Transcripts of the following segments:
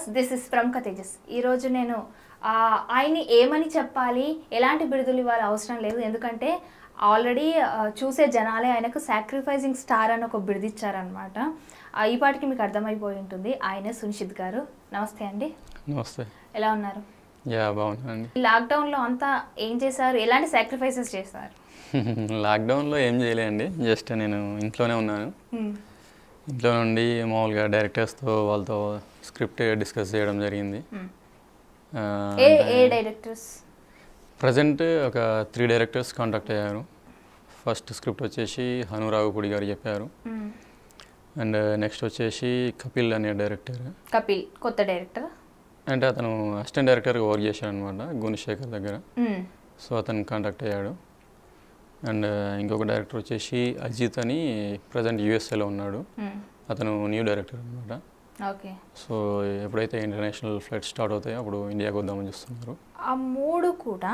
Viewers this is ప్రముఖ తేజస్ ఈరోజు నేను ఆయన్ని ఏమని చెప్పాలి? ఎలాంటి బిరుదులు ఇవ్వాలి అవసరం లేదు. ఎందుకంటే ఆల్రెడీ చూసే జనాలే ఆయనకు సాక్రిఫైజింగ్ స్టార్ అని ఒక బిరుదు ఇచ్చారనమాట ఈ పాటికి మీకు అర్థమైపోయి ఉంటుంది. ఆయనే సునిషిత్ గారు. నమస్తే అండి. నమస్తే. ఎలా ఉన్నారు? యా బాగున్నానండి. ఈ లాక్డౌన్లో అంతా ఏం చేశారు? ఎలాంటి సాక్రిఫైసెస్ చేశారు? లాక్డౌన్లో ఏం చేయలేదండి. జస్ట్ నేను ఇంట్లోనే ఉన్నాను. ఇంట్లో నుండి మామూలుగా డైరెక్టర్స్తో వాళ్ళతో స్క్రిప్ట్ డిస్కస్ చేయడం జరిగింది. డైరెక్టర్స్ ప్రజెంట్ ఒక త్రీ డైరెక్టర్స్ కాంటాక్ట్ అయ్యారు. ఫస్ట్ స్క్రిప్ట్ వచ్చేసి హనురావుపూడి గారు చెప్పారు. అండ్ నెక్స్ట్ వచ్చేసి కపిల్ అనే డైరెక్టర్ కపిల్ కొత్త డైరెక్టర్ అంటే అతను అసిస్టెంట్ డైరెక్టర్గా వర్క్ చేశాడు అనమాట గుణశేఖర్ దగ్గర. సో అతను కాంటాక్ట్ అయ్యాడు. అండ్ ఇంకొక డైరెక్టర్ వచ్చేసి అజిత్ అని ప్రజెంట్ యూఎస్ఏలో ఉన్నాడు. అతను న్యూ డైరెక్టర్ అనమాట సో ఎప్పుడైతే ఇంటర్నేషనల్ ఫ్లైట్ స్టార్ట్ అవుతాయో అప్పుడు ఇండియాకి వద్దామని చూస్తున్నారు. ఆ మూడు కూడా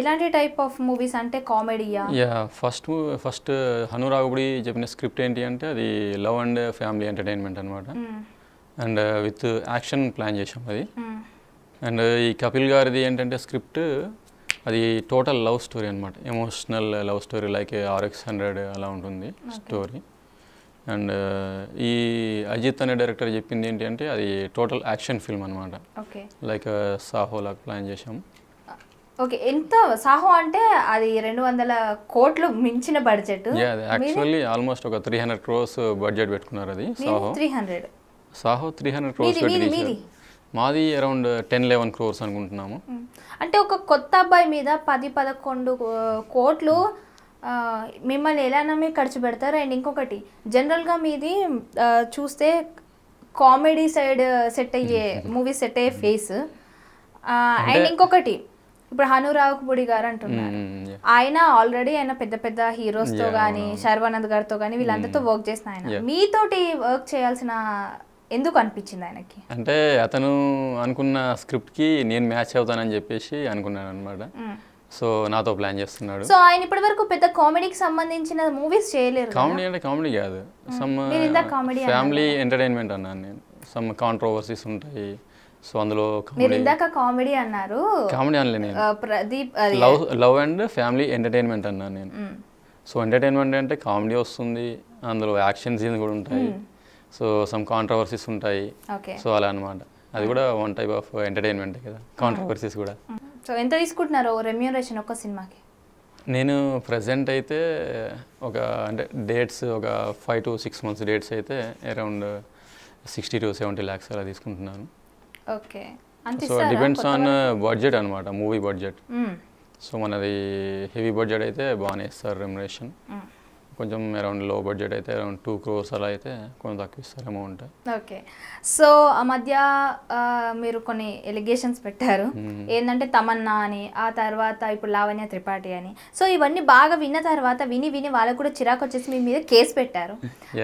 ఎలాంటి టైప్ ఆఫ్ మూవీస్ అంటే కామెడీయా? యా ఫస్ట్ ఫస్ట్ హనురాగుడి చెప్పిన స్క్రిప్ట్ ఏంటి అంటే అది లవ్ అండ్ ఫ్యామిలీ ఎంటర్టైన్మెంట్ అనమాట అండ్ విత్ యాక్షన్ ప్లాన్ చేసాం అది. అండ్ ఈ కపిల్ గారిది ఏంటంటే స్క్రిప్ట్ అది టోటల్ లవ్ స్టోరీ అనమాట emotional love story like RX hundred అలా ఉంటుంది స్టోరీ. అండ్ ఈ అజిత్ అనే డైరెక్టర్ చెప్పింది ఏంటి అంటే అది టోటల్ యాక్షన్ ఫిల్మ్ అనమాట లైక్ సాహో లాగా ప్లాన్ చేసాం ఓకే ఎంత సాహో అంటే అది రెండు వందల కోట్లు మించిన బడ్జెట్. యాక్చువల్లీ ఆల్మోస్ట్ ఒక త్రీ హండ్రెడ్ క్రోర్స్ బడ్జెట్ పెట్టుకున్నారు అది Saaho. Three hundred Saaho three hundred crores మీది- అరౌండ్ టెన్ లెవెన్ క్రోర్స్ అనుకుంటున్నాము. అంటే ఒక కొత్త అబ్బాయి మీద పది పదకొండు కోట్లు మిమ్మల్ని ఎలా నమ్మి ఖర్చు పెడతారు? అండ్ ఇంకొకటి జనరల్గా మీది చూస్తే కామెడీ సైడ్ సెట్ అయ్యే మూవీ సెట్ అయ్యే ఫేస్. అండ్ ఇంకొకటి ఇప్పుడు హనురావుపుడి గారు అంటున్నారు. ఆయన ఆల్రెడీ ఆయన పెద్ద పెద్ద హీరోస్తో Yeah, కానీ శర్వానంద్ గారితో కానీ వీళ్ళందరితో వర్క్ చేసిన ఆయన. మీతోటి వర్క్ చేయాల్సిన ఎందుకు అనిపించింది ఆయనకి? అంటే అతను అనుకున్న స్క్రిప్ట్కి నేను మ్యాచ్ అవుతానని చెప్పేసి అనుకున్నాను అనమాట సో నాతో ప్లాన్ చేస్తున్నాడు. సో ఆయన ఇప్పటి వరకు పెద్ద కామెడీకి సంబంధించిన మూవీస్ చేయలేరు? కామెడీ అంటే కామెడీ కాదు. సమ్ ఫ్యామిలీ ఎంటర్టైన్మెంట్ అన్నాను నేను. సమ్ కాంట్రవర్సీస్ ఉంటాయి. సో అందులో మీరు ఇందాక కామెడీ అన్నారు. కామెడీ అనలే నేను. Pradeep love love and family entertainment అన్నాను నేను. సో ఎంటర్టైన్మెంట్ అంటే కామెడీ వస్తుంది. అందులో యాక్షన్ సీన్స్ కూడా ఉంటాయి. సో సమ్ కాంట్రవర్సీస్ ఉంటాయి. సో అలా అనమాట అది కూడా వన్ టైప్ ఆఫ్ ఎంటర్టైన్మెంట్ కదా. కాంట్రవర్సీస్ కూడా. సో ఎంత తీసుకుంటున్నారు రెమ్యూనరేషన్ ఒక్క సినిమాకి నేను ప్రజెంట్ అయితే ఒక అంటే డేట్స్ ఒక five to six months dates అయితే around sixty to seventy lakhs అలా తీసుకుంటున్నాను okay so? Depends on budget అనమాట మూవీ బడ్జెట్. సో మనది హెవీ బడ్జెట్ అయితే బాగానే ఇస్తారు రెమ్యునేషన్ మ్మ్. కొంచెం అరౌండ్లో బడ్జెట్ అయితే అరౌండ్ టూ క్రోర్స్ అలా అయితే కొంచెం తక్కువ ఇస్తారు అమౌంట్. ఓకే. సో ఆ మధ్య మీరు కొన్ని ఎలిగేషన్స్ పెట్టారు. ఏంటంటే తమన్నా అని ఆ తర్వాత ఇప్పుడు లావణ్య త్రిపాఠి అని. సో ఇవన్నీ బాగా విన్న తర్వాత విని విని వాళ్ళకు కూడా చిరాకు వచ్చేసి మీ మీద కేసు పెట్టారు.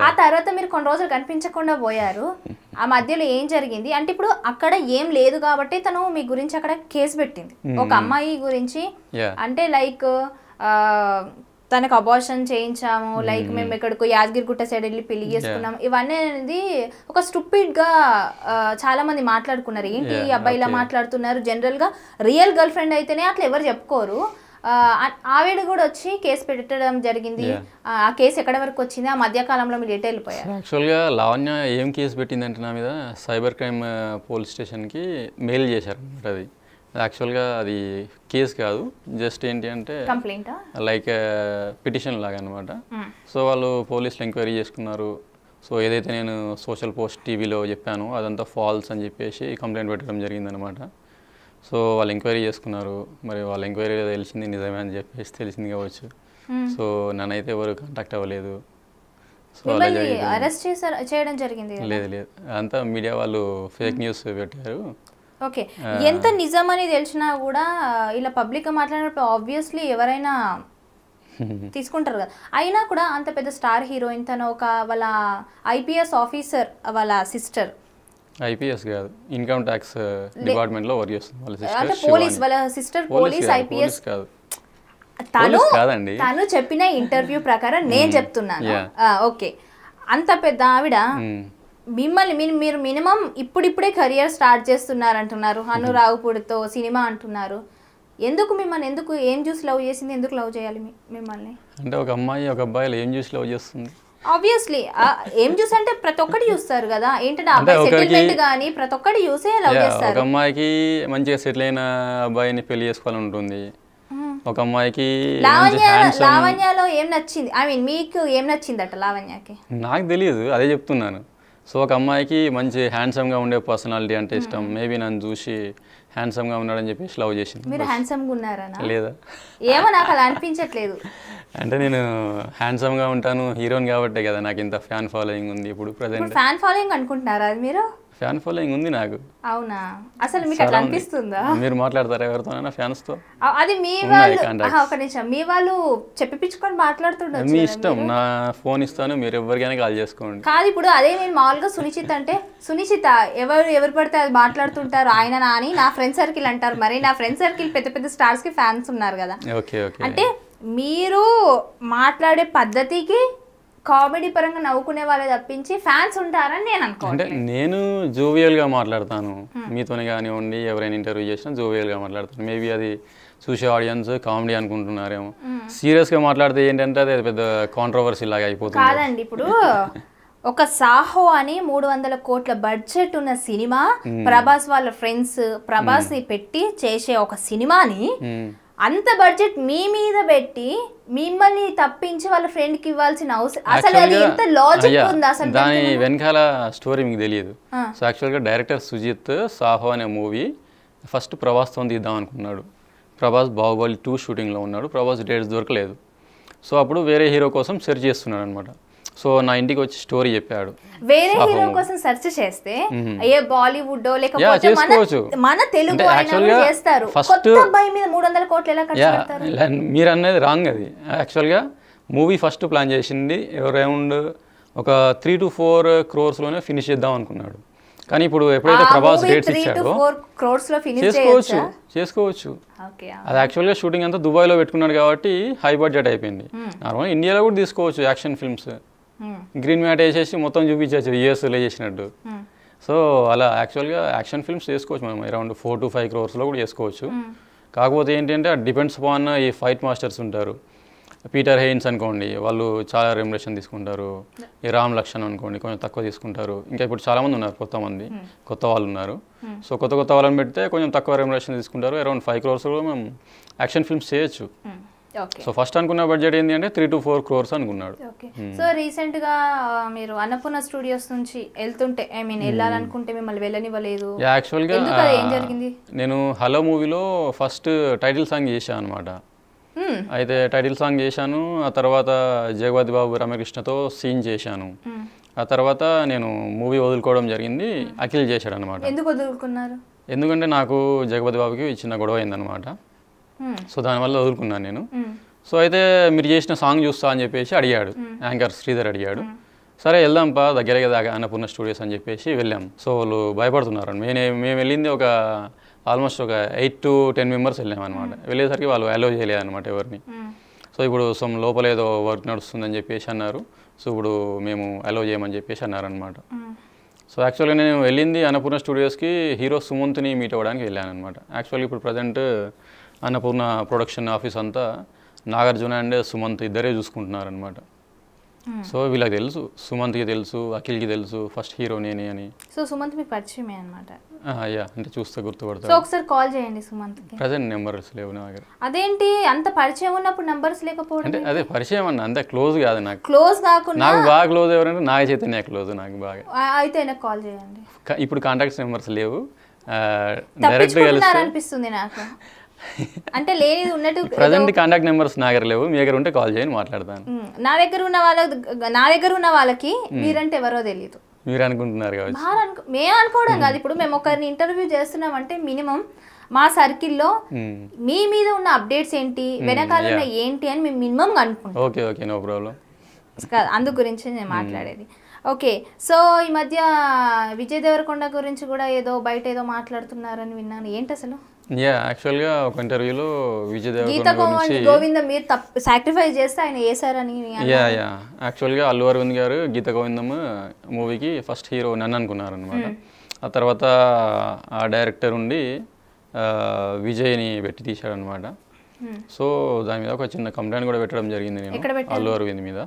ఆ తర్వాత మీరు కొన్ని రోజులు కనిపించకుండా పోయారు. ఆ మధ్యలో ఏం జరిగింది? అంటే ఇప్పుడు అక్కడ ఏం లేదు కాబట్టి తను మీ గురించి అక్కడ కేసు పెట్టింది. ఒక అమ్మాయి గురించి అంటే లైక్ తనకు అబార్షన్ చేయించాము. లైక్ మేము ఎక్కడికో యాదగిరిగుట్ట సైడ్ వెళ్ళి పెళ్ళి చేసుకున్నాం ఇవన్నీ అనేది ఒక స్టూపిడ్గా చాలా మంది మాట్లాడుకున్నారు. ఏంటి ఈ అబ్బాయి ఇలా. మాట్లాడుతున్నారు? జనరల్గా రియల్ గర్ల్ ఫ్రెండ్ అయితేనే అట్లా ఎవరు చెప్పుకోరు. ఆవిడ కూడా వచ్చి కేసు పెట్టడం జరిగింది. ఆ కేసు ఎక్కడ వరకు వచ్చింది? ఆ మధ్య కాలంలో మీరు ఎటు వెళ్ళిపోయారు యాక్చువల్గా లావణ్య ఏం కేసు పెట్టిందంటే నా మీద సైబర్ క్రైమ్ పోలీస్ స్టేషన్కి మెయిల్ చేశారు అనమాట అది. యాక్చువల్గా అది కేసు కాదు. జస్ట్ ఏంటి అంటే కంప్లైంటా? లైక్ పిటిషన్ లాగా అనమాట సో వాళ్ళు పోలీసులు ఎంక్వైరీ చేసుకున్నారు. సో ఏదైతే నేను సోషల్ పోస్ట్ టీవీలో చెప్పానో అదంతా ఫాల్స్ అని చెప్పేసి కంప్లైంట్ పెట్టడం జరిగిందనమాట. సో వాళ్ళు ఎంక్వైరీ చేసుకున్నారు. మరి వాళ్ళ ఎంక్వైరీలో తెలిసింది నిజమే అని చెప్పేసి తెలిసింది కావచ్చు. సో నన్నైతే ఎవరు కాంటాక్ట్ అవ్వలేదు. సో అరెస్ట్ చేయడం జరిగింది? లేదు లేదు. అంతా మీడియా వాళ్ళు ఫేక్ న్యూస్ పెట్టారు. ఓకే. ఎంత నిజమని తెలిసినా కూడా ఇలా పబ్లిక్గా మాట్లాడినప్పుడు ఆబ్వియస్లీ ఎవరైనా తీసుకుంటారు కదా. అయినా కూడా అంత పెద్ద స్టార్ హీరోయిన్ తను ఒక వాళ్ళ ఐపీఎస్ ఆఫీసర్ వాళ్ళ సిస్టర్ ఐపీఎస్ కాదు ఇన్కమ్ ట్యాక్స్ డిపార్ట్మెంట్లో వర్క్ చేస్తుంది వాళ్ళ అంటే సిస్టర్ పోలీస్ వాళ్ళ సిస్టర్ పోలీస్ ఐపీఎస్ కాదు. తను కాదండి. తను చెప్పిన ఇంటర్వ్యూ ప్రకారం నేను చెప్తున్నాను. ఓకే. అంత పెద్ద ఆవిడ. మిమ్మల్ని మీరు మీరు మినిమం ఇప్పుడిప్పుడే కెరియర్ స్టార్ట్ చేస్తున్నారు అంటున్నారు హనురావుపూడితో సినిమా అంటున్నారు. ఎందుకు మిమ్మల్ని ఎందుకు ఏం చూసి లవ్ చేసింది? ఎందుకు లవ్ చేయాలి మిమ్మల్ని? అంటే ఒక అమ్మాయి ఒక అబ్బాయిలు ఏం చూసి లవ్ చేస్తుంది? ఆబ్వియస్లీ ఏం చూసి అంటే ప్రతి ఒక్కటి చూస్తారు కదా. ఏంటంటే అబ్బాయి సెటిల్మెంట్ కానీ ప్రతి ఒక్కటి చూసే లవ్ చేస్తారు. ఒక అమ్మాయికి మంచిగా సెటిల్ అయిన అబ్బాయిని పెళ్ళి చేసుకోవాలని ఉంటుంది ఒక అమ్మాయికి లావణ్యలో ఏం నచ్చింది? ఐ మీన్ మీకు ఏం నచ్చిందట లావణ్యకి? నాకు తెలియదు అదే చెప్తున్నాను. సో ఒక అమ్మాయికి మంచి హ్యాండ్సమ్గా ఉండే పర్సనాలిటీ అంటే ఇష్టం. మేబీ నన్ను చూసి హ్యాండ్సమ్గా ఉన్నాడని చెప్పేసి లవ్ చేసింది. మీరు హ్యాండ్సమ్గా ఉన్నారనా లేదా? ఏమో నాకు అలా అనిపించట్లేదు. అంటే నేను హ్యాండ్సమ్గా ఉంటాను హీరోని కాబట్టే కదా నాకు ఇంత ఫ్యాన్ ఫాలోయింగ్ ఉంది ఇప్పుడు ఇప్పుడు ప్రజెంట్ ఫ్యాన్ ఫాలోయింగ్ అనుకుంటున్నారా అది మీరు? ఫ్యాన్ ఫాలోయింగ్ ఉంది నాకు. అవునా? అసలు మీకు అట్లా అనిపిస్తుందా? మీరు మాట్లాడతారా ఎవరితోనైనా ఫ్యాన్స్తో? అ- అది మీ వాళ్ళు ఒక నిమిషం. మీ వాళ్ళు చెప్పిపించుకొని మాట్లాడుతుండొచ్చు మీ ఇష్టం. నా ఫోన్ ఇస్తాను మీరు ఎవరికైనా కాల్ చేసుకోండి. కాదు ఇప్పుడు అదే నేను మామూలుగా సునిశ్చిత అంటే సునిశ్చిత ఎవరు ఎవరు పడితే అది మాట్లాడుతుంటారు ఆయన నా అని నా ఫ్రెండ్ సర్కిల్ అంటారు. మరి నా ఫ్రెండ్ సర్కిల్ పెద్ద పెద్ద స్టార్స్కి ఫ్యాన్స్ ఉన్నారు కదా. Okay okay. అంటే మీరు మాట్లాడే పద్ధతికి కామెడీ పరంగా నవ్వుకునే వాళ్ళే తప్పించి ఫ్యాన్స్ ఉంటారని నేను అంటే అనుకోండి నేను జోవియల్గా మాట్లాడతాను. మీతోనే కానివ్వండి ఎవరైనా ఇంటర్వ్యూ చేసినా జోవియల్గా మాట్లాడతాను. మేబీ అది చూసే ఆడియన్స్ కామెడీ అనుకుంటున్నారేమో. సీరియస్గా మాట్లాడితే ఏంటంటే అది పెద్ద కాంట్రవర్సీ లాగా అయిపోతుంది. కాదండి ఇప్పుడు ఒక సాహో అని మూడు వందల కోట్ల బడ్జెట్ ఉన్న సినిమా ప్రభాస్ వాళ్ళ ఫ్రెండ్స్ ప్రభాస్ని పెట్టి చేసే ఒక సినిమాని మ్మ్. అంత బడ్జెట్ మీ మీద పెట్టి మిమ్మల్ని తప్పించి వాళ్ళ ఫ్రెండ్కి ఇవ్వాల్సిన అవసరం అసలు అది ఎంత లాజిక్ ఉంది అసలు దాని వెనకాల స్టోరీ మీకు తెలియదు. సో యాక్చువల్గా డైరెక్టర్ సుజిత్ సాహో అనే మూవీ ఫస్ట్ ప్రభాస్తో తీద్దాం అనుకున్నాడు. ప్రభాస్ బాహుబలి టూ షూటింగ్లో ఉన్నాడు. ప్రభాస్ డేట్స్ దొరకలేదు. సో అప్పుడు వేరే హీరో కోసం సెర్చ్ చేస్తున్నాడు అనమాట సో నా ఇంటికి వచ్చి స్టోరీ చెప్పాడు. వేరే హీరో. కోసం సెర్చ్ చేస్తే ఏ బాలీవుడ్ లేకపోతే మన తెలుగు చేస్తారు. కొత్త అబ్బాయి మీద మూడు వందల కోట్లు ఎలా ఖర్చు యా పెడతారు? మీరు అనేది రాంగ్ అది. యాక్చువల్గా మూవీ ఫస్ట్ ప్లాన్ చేసింది అరౌండ్ ఒక త్రీ టు ఫోర్ క్రోర్స్లోనే ఫినిష్ చేద్దాం అనుకున్నాడు. కానీ ఇప్పుడు ఎప్పుడైతే ప్రభాస్ డేట్స్ ఇచ్చాడో చేసుకోవచ్చు చేసుకోవచ్చు. అది యాక్చువల్గా షూటింగ్ అంతా దుబాయ్లో పెట్టుకున్నాడు కాబట్టి హై బడ్జెట్ అయిపోయింది. నార్మల్ ఇండియాలో కూడా తీసుకోవచ్చు యాక్షన్ ఫిల్మ్స్. గ్రీన్ మ్యాట్ వేసేసి మొత్తం చూపించవచ్చు యూఎస్లో చేసినట్టు. సో అలా యాక్చువల్గా యాక్షన్ ఫిల్మ్స్ చేసుకోవచ్చు మనం అరౌండ్ ఫోర్ టు ఫైవ్ క్రోర్స్లో కూడా చేసుకోవచ్చు కాకపోతే ఏంటంటే డిపెండ్స్ అపాన్ ఈ ఫైట్ మాస్టర్స్ ఉంటారు. పీటర్ హెయిన్స్ అనుకోండి వాళ్ళు చాలా రెమ్యులేషన్ తీసుకుంటారు. ఈ రామ్ లక్ష్మణ్ అనుకోండి కొంచెం తక్కువ తీసుకుంటారు. ఇంకా ఇప్పుడు చాలా మంది ఉన్నారు కొత్త మంది కొత్త వాళ్ళు ఉన్నారు. సో కొత్త కొత్త వాళ్ళని పెడితే కొంచెం తక్కువ రెమ్యులేషన్ తీసుకుంటారు. అరౌండ్ ఫైవ్ క్రోర్స్ కూడా మనం యాక్షన్ ఫిల్మ్స్ చేయొచ్చు. సో ఫస్ట్ అనుకున్న బడ్జెట్ ఏంటి అంటే త్రీ టు ఫోర్ క్రోర్స్ అనుకున్నాడు. సో రీసెంట్గా మీరు అన్నపూర్ణ స్టూడియోస్ నుంచి వెళ్తుంటే ఐ మీన్ వెళ్ళాలనుకుంటే మిమ్మల్ని వెళ్ళనివ్వలేదు. అది ఏం జరిగింది? నేను హలో మూవీలో ఫస్ట్ టైటిల్ సాంగ్ చేశాను అనమాట Hmm. అయితే టైటిల్ సాంగ్ చేశాను ఆ తర్వాత జగపతి బాబు రమకృష్ణతో సీన్ చేశాను. Hmm. ఆ తర్వాత నేను మూవీ వదులుకోవడం జరిగింది అఖిల్ చేశాడు అనమాట ఎందుకు వదులుకున్నారు? ఎందుకంటే నాకు జగపతి బాబుకి చిన్న గొడవ అయిందనమాట Hmm. సో దానివల్ల వదులుకున్నాను నేను. Hmm. సో అయితే మీరు చేసిన సాంగ్ చూస్తా అని చెప్పేసి అడిగాడు. యాంకర్ శ్రీధర్ అడిగాడు. సరే వెళ్దాంపా దగ్గరే కదా అన్నపూర్ణ స్టూడియోస్ అని చెప్పేసి వెళ్ళాం. సో వాళ్ళు భయపడుతున్నారు. మేము మేము వెళ్ళింది ఒక ఆల్మోస్ట్ ఒక ఎయిట్ టు టెన్ మెంబర్స్ వెళ్ళాం అనమాట వెళ్ళేసరికి వాళ్ళు అలో చేయలేదు అనమాట ఎవరిని. Hmm. సో ఇప్పుడు సమ్ లోపల ఏదో వర్క్ నడుస్తుందని చెప్పేసి అన్నారు. సో ఇప్పుడు మేము అలో చేయమని చెప్పేసి అన్నారనమాట Hmm. సో యాక్చువల్గా నేను వెళ్ళింది అన్నపూర్ణ స్టూడియోస్కి హీరో సుమంత్ని మీట్ అవ్వడానికి వెళ్ళాను అనమాట యాక్చువల్గా ఇప్పుడు ప్రజెంట్ అన్నపూర్ణ ప్రొడక్షన్ ఆఫీస్ అంతా నాగార్జున అండ్ సుమంత్ ఇద్దరే చూసుకుంటున్నారనమాట సో వీళ్ళకి తెలుసు సుమంత్కి తెలుసు అఖిల్కి తెలుసు ఫస్ట్ హీరో నేనే అని. సో సుమంత్ మీకు పరిచయమే అనమాట అయ్యా అంటే చూస్తే సో గుర్తుపడతారు ఒకసారి కాల్ చేయండి సుమంత్కి. ప్రజెంట్ నెంబర్స్ లేవు నా దగ్గర. అదేంటి? అంత పరిచయం ఉన్నప్పుడు నంబర్స్ లేకపోవడం అంటే అదే పరిచయం అన్న అంతే క్లోజ్ కాదు నాకు. క్లోజ్ కాకుండా నాకు బాగా క్లోజ్ ఎవరంటే నాగ చైతన్య క్లోజ్ నాకు బాగా. అయితే నాకు కాల్ చేయండి. ఇప్పుడు కాంటాక్ట్స్ నెంబర్స్ లేవు. డైరెక్ట్ అనిపిస్తుంది నాకు. అంటే లేనిది ఉన్నట్టు ప్రజెంట్ కాంటాక్ట్ నెంబర్స్ నా దగ్గర లేవు. మీ దగ్గర ఉంటే కాల్ చేయండి మాట్లాడతాను. నా దగ్గర ఉన్న వాళ్ళ నా దగ్గర ఉన్న వాళ్ళకి మీరంటే ఎవరో తెలియదు మీరు అనుకుంటున్నారు అనుకో మేము అనుకోవడం కాదు. ఇప్పుడు మేము ఒకరిని ఇంటర్వ్యూ చేస్తున్నామంటే మినిమం మా సర్కిల్లో. మీ మీద ఉన్న అప్డేట్స్ ఏంటి వెనకాల ఉన్న ఏంటి అని మేము మినిమం అనుకుంటాం. ఓకే ఓకే నో ప్రాబ్లం అందు గురించి నేను మాట్లాడేది. ఓకే సో ఈ మధ్య విజయ్ దేవరకొండ గురించి కూడా ఏదో బయట ఏదో మాట్లాడుతున్నారని విన్నాను. ఏంటి అసలు? యా యాక్చువల్గా ఒక ఇంటర్వ్యూలో విజయ్ గీత గోవింద్ గోవిందం మీరు సాక్రిఫైస్ చేస్తే ఆయన వేసారని యా యా యాక్చువల్గా అల్లు అరవింద్ గారు గీత గోవిందం మూవీకి ఫస్ట్ హీరో నన్ను అనుకున్నారు అనమాట ఆ తర్వాత ఆ డైరెక్టర్ ఉండి విజయ్ని పెట్టి తీశాడనమాట సో దాని మీద ఒక చిన్న కంప్లైంట్ కూడా పెట్టడం జరిగింది నేను? అల్లు అరవింద్ మీద.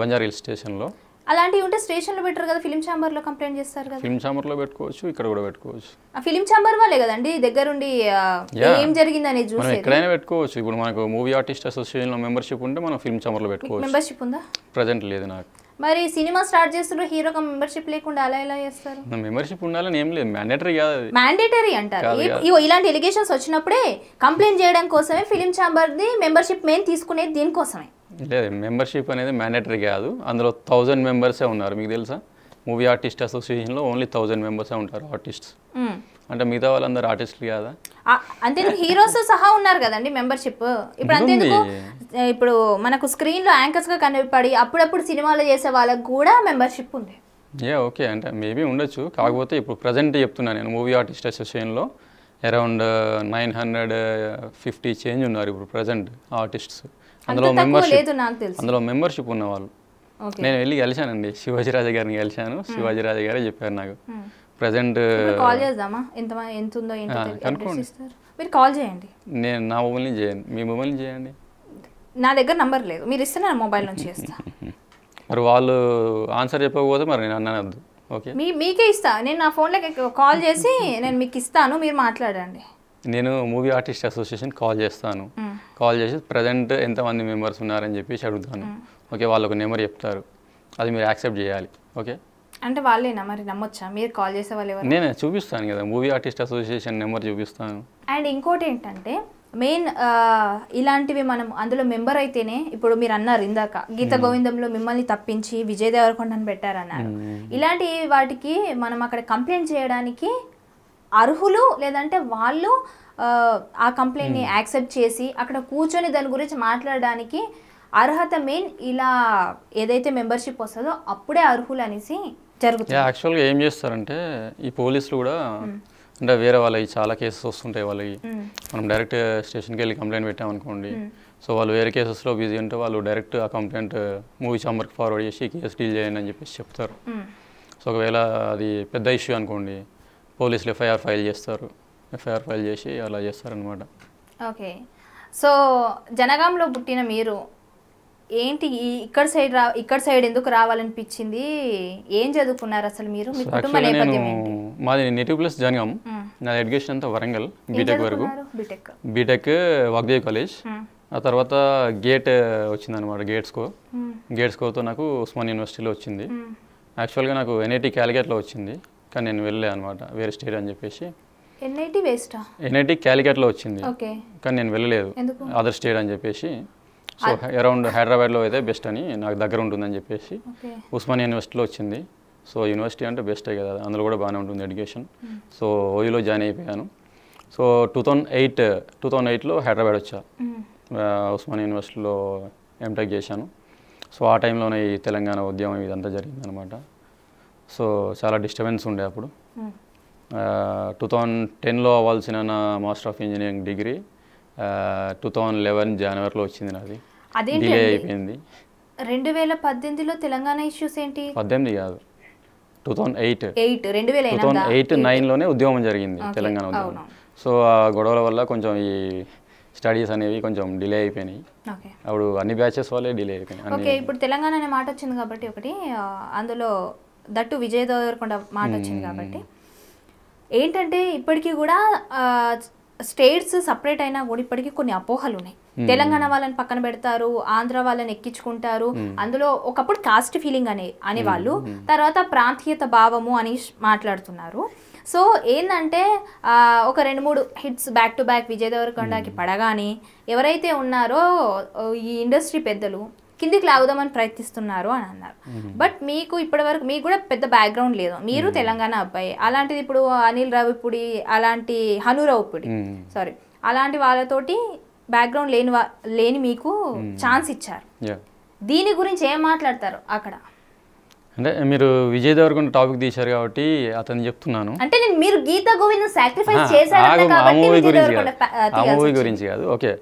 బంజారా హిల్ స్టేషన్లో. అలాంటివి ఉంటే స్టేషన్లో పెట్టరు కదా ఫిలిం ఛాంబర్లో కంప్లైంట్ చేస్తారు కదా. ఫిల్మ్ ఛాంబర్లో పెట్టుకోవచ్చు ఇక్కడ కూడా పెట్టుకోవచ్చు. ఆ ఫిలిం ఛాంబర్ వాళ్ళే కదండి దగ్గరుండి. ఏం జరిగిందని మనం చూసేది? ఎక్కడైనా పెట్టుకోవచ్చు. ఇప్పుడు మనకు మూవీ ఆర్టిస్ట్ అసోసియేషన్లో మెంబర్షిప్ ఉంటే మనం ఫిల్మ్ ఛాంబర్లో పెట్టుకోవచ్చు. మెంబర్షిప్ ఉందా? ప్రజెంట్ లేదు నాకు. మరి సినిమా స్టార్ట్ చేస్తుంటే హీరోకి మెంబర్షిప్ లేకుండా అలా ఎలా చేస్తారు? మెంబర్షిప్ ఉండాలని ఏం లేదు మ్యాండేటరీ కాదు అది. మ్యాండేటరీ అంటారు. ఇలాంటి ఎలిగేషన్స్ వచ్చినప్పుడే కంప్లైంట్ చేయడం కోసమే ఫిలిం ఛాంబర్ది మెంబర్షిప్ మెయిన్ తీసుకునేది దీనికోసమే. లేదు మెంబర్షిప్ అనేది మ్యాండేటరీ కాదు. అందులో థౌజండ్ మెంబర్సే ఉన్నారు. మీకు తెలుసా? మూవీ ఆర్టిస్ట్ అసోసియేషన్లో ఓన్లీ థౌజండ్ మెంబర్సే ఉంటారు ఆర్టిస్ట్స్. అంటే మిగతా వాళ్ళందరూ ఆర్టిస్టులు కాదా? అంతేందుకు హీరోస్ సహా ఉన్నారు కదండి మెంబర్షిప్ ఇప్పుడు అంతేందుకు ఇప్పుడు మనకు స్క్రీన్లో యాంకర్స్గా కనిపడి అప్పుడప్పుడు సినిమాలు చేసే వాళ్ళకి కూడా మెంబర్షిప్ ఉంది. యా ఓకే అంటే మేబీ ఉండొచ్చు. కాకపోతే ఇప్పుడు ప్రజెంట్ చెప్తున్నాను నేను. మూవీ ఆర్టిస్ట్ అసోసియేషన్లో around nine hundred fifty change ఉన్నారు ఇప్పుడు ప్రజెంట్ ఆర్టిస్ట్స్ అందులో మెంబర్షిప్ లేదు నాకు తెలుసు. అందులో మెంబర్షిప్ ఉన్న వాళ్ళు ఓకే. నేను వెళ్ళి కలిశానండి. శివాజీరాజు గారిని కలిశాను. శివాజీరాజు గారే చెప్పారు నాకు. ప్రజెంట్ కాల్ చేద్దామా? ఎంత ఎంత ఉందో కనుక్కోండి. మీరు కాల్ చేయండి. నేను నా మొబైల్ని చేయండి మీ మొబైల్ని చేయండి. నా దగ్గర నంబర్ లేదు. మీరు ఇస్తే నా మొబైల్ నుంచి చేస్తా. మరి వాళ్ళు ఆన్సర్ చెప్పకపోతే మరి నేను అన్నది ఓకే? మీ మీకే ఇస్తా. నేను నా ఫోన్లోకి కాల్ చేసి నేను మీకు ఇస్తాను. మీరు మాట్లాడండి. నేను మూవీ ఆర్టిస్ట్ అసోసియేషన్ కాల్ చేస్తాను. కాల్ చేసి ప్రజెంట్ ఎంతమంది మెంబర్స్ ఉన్నారని చెప్పేసి అడుగుతాను. ఓకే వాళ్ళు ఒక నెంబర్ చెప్తారు. అది మీరు యాక్సెప్ట్ చేయాలి. ఓకే? అంటే వాళ్ళేనా మరి? నమ్మొచ్చా? మీరు కాల్ చేసే వాళ్ళు నేను చూపిస్తాను కదా. మూవీ ఆర్టిస్ట్ అసోసియేషన్ నెంబర్ చూపిస్తాను. అండ్ ఇంకోటి ఏంటంటే మెయిన్ ఇలాంటివి మనం అందులో మెంబర్ అయితేనే ఇప్పుడు మీరు అన్నారు ఇందాక గీత గోవిందంలో మిమ్మల్ని తప్పించి విజయ్ దేవరకొండని పెట్టారన్నారు. ఇలాంటి వాటికి మనం అక్కడ కంప్లైంట్ చేయడానికి అర్హులు లేదంటే వాళ్ళు ఆ, కంప్లైంట్ని యాక్సెప్ట్ చేసి అక్కడ కూర్చొని దాని గురించి మాట్లాడడానికి అర్హత మెయిన్ ఇలా ఏదైతే మెంబర్షిప్ వస్తుందో అప్పుడే అర్హులు అనేసి జరుగుతుంది. యాక్చువల్గా ఏం చేస్తారంటే ఈ పోలీసులు కూడా అంటే వేరే వాళ్ళకి చాలా కేసెస్ వస్తుంటాయి వాళ్ళకి మనం డైరెక్ట్ స్టేషన్కి వెళ్ళి కంప్లైంట్ పెట్టామనుకోండి సో వాళ్ళు వేరే కేసెస్లో బిజీ ఉంటే వాళ్ళు డైరెక్ట్ ఆ కంప్లైంట్ మూవీ ఛాంబర్కి ఫార్వర్డ్ చేసి కేసు డీల్ చేయండి అని చెప్పేసి చెప్తారు. సో ఒకవేళ అది పెద్ద ఇష్యూ అనుకోండి పోలీసులు ఎఫ్ఐఆర్ ఫైల్ చేస్తారు. ఎఫ్ఐఆర్ ఫైల్ చేసి అలా చేస్తారనమాట ఓకే. సో జనగాంలో పుట్టిన మీరు ఏంటి ఇక్కడ సైడ్ రా ఇక్కడ సైడ్ ఎందుకు రావాలనిపించింది? ఏం చదువుకున్నారు అసలు మీరు? మీ కుటుంబ నేపథ్యం మాది నేటివ్ ప్లస్ జనగాం. నా ఎడ్యుకేషన్ అంతా వరంగల్ బీటెక్ వరకు. BTech BTech Vagdev college. ఆ తర్వాత గేట్ వచ్చిందనమాట గేట్ స్కోర్ గేట్ స్కోర్తో నాకు ఉస్మాన్ యూనివర్సిటీలో వచ్చింది. యాక్చువల్గా నాకు ఎన్ఐటి క్యాలికట్లో వచ్చింది. కానీ నేను వెళ్ళే అనమాట వేరే స్టేట్ అని చెప్పేసి. ఎన్ఐటి వేస్టా ఎన్ఐటి క్యాలికట్లో వచ్చింది. కానీ నేను వెళ్ళలేదు. అదర్ స్టేట్ అని చెప్పేసి. సో అరౌండ్ హైదరాబాద్లో అయితే బెస్ట్ అని నాకు దగ్గర ఉంటుందని చెప్పేసి ఓకే. ఉస్మాన్ యూనివర్సిటీలో వచ్చింది. సో యూనివర్సిటీ అంటే బెస్టే కదా అందులో కూడా బాగానే ఉంటుంది ఎడ్యుకేషన్ సో ఓయూలో జాయిన్ అయిపోయాను. So two thousand eight two thousand ఎయిట్లో హైదరాబాద్ వచ్చా. ఉస్మాన్ యూనివర్సిటీలో ఎంటెక్ చేశాను. సో ఆ టైంలోనే ఈ తెలంగాణ ఉద్యమం ఇదంతా జరిగిందనమాట సో చాలా డిస్టర్బెన్స్ ఉండే అప్పుడు. టూ థౌజండ్ టెన్లో అవ్వాల్సిన నా master of engineering degree two thousand eleven జనవరిలో వచ్చింది నాది. డిలే? అయిపోయింది. రెండు వేల పద్దెనిమిదిలో తెలంగాణ ఇష్యూస్ ఏంటి? పద్దెనిమిది కాదు. టూ థౌజండ్ ఎయిట్ ఎయిట్ రెండు వేల టూ థౌజండ్ ఎయిట్ నైన్లోనే ఉద్యమం జరిగింది తెలంగాణ ఉద్యమం. సో ఆ గొడవల వల్ల కొంచెం ఈ స్టడీస్ అనేవి కొంచెం డిలే అయిపోయినాయి. అప్పుడు అన్ని బ్యాచెస్ వాళ్ళే డిలే అయిపోయినాయి. ఓకే ఇప్పుడు తెలంగాణ అనే మాట వచ్చింది కాబట్టి ఒకటి అందులో దట్టు విజయ్ దేవరకొండ మాట వచ్చింది కాబట్టి. ఏంటంటే ఇప్పటికీ కూడా స్టేట్స్ సపరేట్ అయినా కూడా ఇప్పటికీ కొన్ని అపోహలు ఉన్నాయి. తెలంగాణ వాళ్ళని పక్కన పెడతారు ఆంధ్ర వాళ్ళని ఎక్కించుకుంటారు. అందులో ఒకప్పుడు కాస్ట్ ఫీలింగ్ అనే అనేవాళ్ళు తర్వాత ప్రాంతీయత భావము అని మాట్లాడుతున్నారు. సో ఏంటంటే ఒక రెండు మూడు hits back to back Vijay దేవరకొండకి పడగానే ఎవరైతే ఉన్నారో ఈ ఇండస్ట్రీ పెద్దలు కిందికి లాగుదామని ప్రయత్నిస్తున్నారు అని అన్నారు. బట్ మీకు ఇప్పటివరకు మీకు కూడా పెద్ద బ్యాక్గ్రౌండ్ లేదు. మీరు తెలంగాణ అబ్బాయి. అలాంటిది ఇప్పుడు అనిల్ రావిపూడి అలాంటి హను రావుపూడి మ్మ్. సారీ అలాంటి వాళ్ళతోటి బ్యాక్గ్రౌండ్ లేని లేని మీకు ఛాన్స్ ఇచ్చారు. దీని గురించి ఏం మాట్లాడతారు అక్కడ? అంటే మీరు విజయ్ దేవరకొండ టాపిక్ తీశారు కాబట్టి అతను చెప్తున్నాను. అంటే నేను మీరు గీతా గోవిందం సాక్రిఫైస్ ఆగు, ఆ మూవీ గురించి కాదు. ఓకే.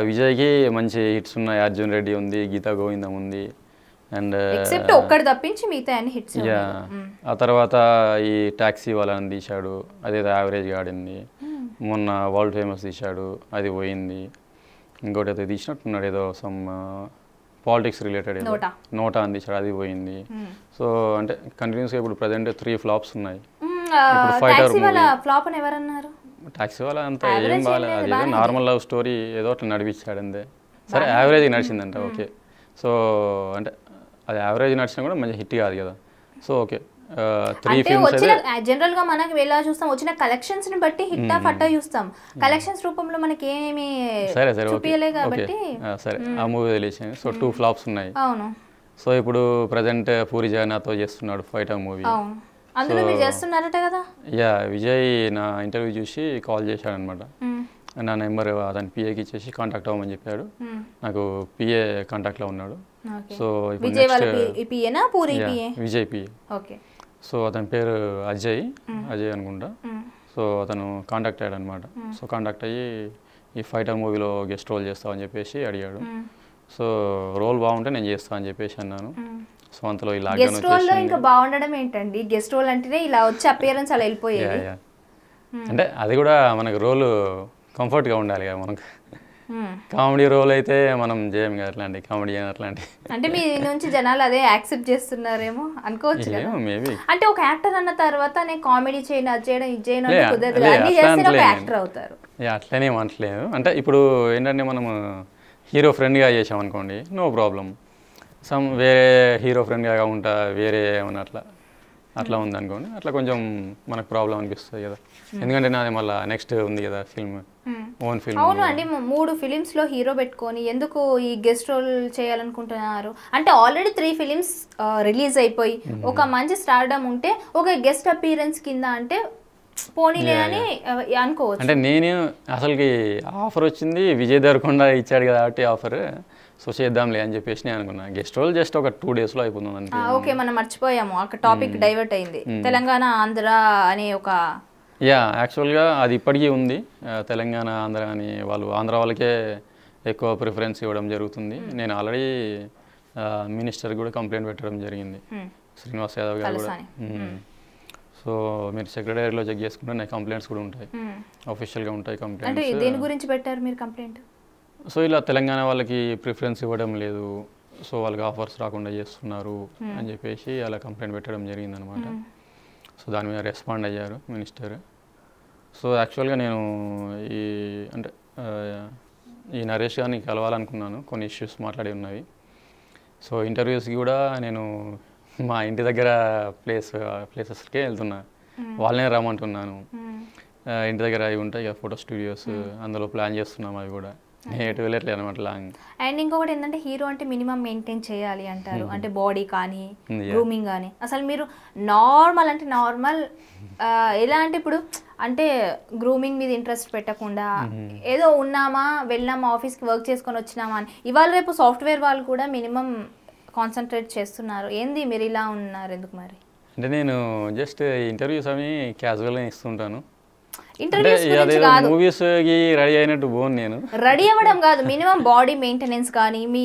విజయ్కి మంచి హిట్స్ ఉన్నాయి. అర్జున్ రెడ్డి ఉంది గీతా గోవిందం ఉంది. అండ్ ఎక్సెప్ట్ ఒక్కటి తప్పించి మిగతా అన్ని హిట్స్ ఆ తర్వాత ఈ ట్యాక్సీ వాళ్ళని తీశాడు. అదేదో యావరేజ్ ఆడింది మొన్న వరల్డ్ ఫేమస్ తీశాడు. అది పోయింది. ఇంకోటి ఏదో తీసినట్టున్నాడు. ఏదో సమ్ పాలిటిక్స్ రిలేటెడ్ ఏదో. నోటా. అని తీశాడు. అది పోయింది. సో అంటే కంటిన్యూస్గా ఇప్పుడు ప్రజెంట్ త్రీ ఫ్లాప్స్ ఉన్నాయి. టాక్సీ ఫ్లాప్ అని ఎవరన్నారు? టాక్సీ వాళ్ళ అంతా ఏం బాగాలేదు. లేదు, అది నార్మల్ లవ్ స్టోరీ ఏదో అట్లా నడిపించాడు అంతే సరే యావరేజ్ నడిచిందంట ఓకే. సో అంటే అది యావరేజ్ నడిచినా కూడా మంచి హిట్ కాదు కదా. So okay. త్రీ ఫిల్మ్స్ జనరల్గా మనకి వెళ్ళా చూస్తాం. వచ్చిన కలెక్షన్స్ని బట్టి హిట్ ఆఫ్ అట్టా చూస్తాం. కలెక్షన్స్ రూపంలో మనకి ఏమేమి సరే సరే ఓకే. చూపించలే కాబట్టి సరే. ఆ మూవీ తెలిసింది సో టూ ఫ్లాప్స్ ఉన్నాయి. అవును. సో ఇప్పుడు ప్రజెంట్ పూరి జగన్నాథ్తో చేస్తున్నాడు ఫైట్ ఆ మూవీ అవును. అందులో మీరు చేస్తున్నారట కదా? యా విజయ్ నా ఇంటర్వ్యూ చూసి కాల్ చేశాడనమాట. మ్మ్. నా నెంబర్ అతని పిఏకి ఇచ్చేసి కాంటాక్ట్ అవ్వమని చెప్పాడు. మ్మ్. నాకు పిఏ కాంటాక్ట్లో ఉన్నాడు. Okay so Vijay PA Vijay PA okay so అతని పేరు అజయ్ అజయ్ అనుకుంటా. మ్మ్. సో అతను కాంటాక్ట్ అయ్యాడు అనమాట సో కాంటాక్ట్ అయ్యి ఈ ఫైటర్ మూవీలో గెస్ట్ రోల్ చేస్తావని చెప్పేసి అడిగాడు. సో రోల్ బాగుంటే నేను చేస్తా అని చెప్పేసి అన్నాను. సో అంతలో లాక్డౌన్ గెస్ట్ రోల్లో ఇంకా బాగుండడం ఏంటండి? గెస్ట్ రోల్ అంటేనే ఇలా వచ్చే అపియరెన్స్ అలా వెళ్ళిపోయేది. యా. అంటే అది కూడా మనకు రోల్ కంఫర్ట్గా ఉండాలి కదా మనకు. కామెడీ రోల్ అయితే మనం చేయం కదా అట్లాంటి కామెడీ అట్లాంటి అంటే మీ నుంచి జనాలు అదే యాక్సెప్ట్ చేస్తున్నారేమో అనుకోవచ్చు కదా. మేబీ అంటే ఒక యాక్టర్ అన్న తర్వాత నేను కామెడీ చేయను అది చేయడం ఇది చేయను కుదరదు అన్ని చేస్తే ఒక యాక్టర్ అవుతారు. అట్లనే అనట్లేదు. అంటే ఇప్పుడు ఏంటంటే మనము హీరో ఫ్రెండ్గా చేసాం అనుకోండి నో ప్రాబ్లం సమ్ వేరే హీరో ఫ్రెండ్గా ఉంటా వేరే ఏమన్నా అట్లా అట్లా ఉంది అనుకోండి అట్లా కొంచెం మనకు ప్రాబ్లం అనిపిస్తుంది కదా. ఎందుకంటే నాది మళ్ళీ నెక్స్ట్ ఉంది కదా ఫిల్మ్ Hmm. ఓన్ ఫిల్మ్ అవును అండి మూడు ఫిలిమ్స్లో హీరో పెట్టుకొని ఎందుకు ఈ గెస్ట్ రోల్ చేయాలనుకుంటున్నారు? అంటే ఆల్రెడీ త్రీ ఫిలిమ్స్ రిలీజ్ అయిపోయి ఒక మంచి స్టార్డమ్ ఉంటే ఒక గెస్ట్ అపీరెన్స్ కింద అంటే పోనీలే అని అనుకోవచ్చు. అంటే నేను అసలుకి ఆఫర్ వచ్చింది విజయ్ దేవరకొండ ఇచ్చాడు కదా కాబట్టి ఆఫర్ సో చేద్దాంలే అని చెప్పేసి నేను అనుకున్నా. గెస్ట్ రోల్ జస్ట్ ఒక టూ డేస్లో అయిపోతుంది ఆ, అంతే ఓకే మనం మర్చిపోయాము. అక్కడ టాపిక్ డైవర్ట్ అయింది. తెలంగాణ ఆంధ్ర అనే ఒక యా యాక్చువల్గా అది ఇప్పటికీ ఉంది. తెలంగాణ ఆంధ్ర అని వాళ్ళు ఆంధ్ర వాళ్ళకే ఎక్కువ ప్రిఫరెన్స్ ఇవ్వడం జరుగుతుంది. నేను ఆల్రెడీ మినిస్టర్ కూడా కంప్లైంట్ పెట్టడం జరిగింది. శ్రీనివాస్ యాదవ్ గారు కూడా. సో మీరు సెక్రటరీలో చెక్ చేసుకుంటే నాకు కంప్లైంట్స్ కూడా ఉంటాయి. అఫీషియల్గా ఉంటాయి అంటే కంప్లైంట్స్. దేని గురించి పెట్టారు మీరు కంప్లైంట్? సో ఇలా తెలంగాణ వాళ్ళకి ప్రిఫరెన్స్ ఇవ్వడం లేదు. సో వాళ్ళకి ఆఫర్స్ రాకుండా చేస్తున్నారు అని చెప్పేసి అలా కంప్లైంట్ పెట్టడం జరిగిందనమాట. సో దాని మీద రెస్పాండ్ అయ్యారు మినిస్టర్. సో యాక్చువల్గా నేను ఈ అంటే ఈ నరేష్ గారిని కలవాలనుకున్నాను. కొన్ని ఇష్యూస్ మాట్లాడి ఉన్నవి. సో ఇంటర్వ్యూస్కి కూడా నేను మా ఇంటి దగ్గర ప్లేస్ ప్లేసెస్కే వెళ్తున్నా. వాళ్ళనే రమ్మంటున్నాను. ఇంటి దగ్గర అవి ఉంటాయి ఫోటో స్టూడియోస్. అందులో ప్లాన్ చేస్తున్నాం అవి కూడా. ఎటు వెళ్ళట్లేదు అనమాట లాంగ్. అండ్ ఇంకొకటి ఏంటంటే హీరో అంటే మినిమం మెయింటైన్ చేయాలి అంటారు. అంటే బాడీ కానీ Hmm. గ్రూమింగ్ కానీ. అసలు మీరు నార్మల్ అంటే నార్మల్ ఎలా అంటే ఇప్పుడు అంటే గ్రూమింగ్ మీద ఇంట్రెస్ట్ పెట్టకుండా ఏదో ఉన్నామా వెళ్ళామా ఆఫీస్కి వర్క్ చేసుకొని వచ్చినామా అని. ఇవాళ రేపు సాఫ్ట్వేర్ వాళ్ళు కూడా మినిమం కాన్సన్ట్రేట్ చేస్తున్నారు. ఏంది మీరు ఇలా ఉన్నారు? ఎందుకు మరి? అంటే నేను జస్ట్ ఇంటర్వ్యూస్ అవి క్యాజువల్గా ఇస్తుంటాను. మూవీస్కి రెడీ అయినట్టు నేను. రెడీ అవ్వడం కాదు. మినిమం బాడీ మెయింటెనెన్స్ కానీ మీ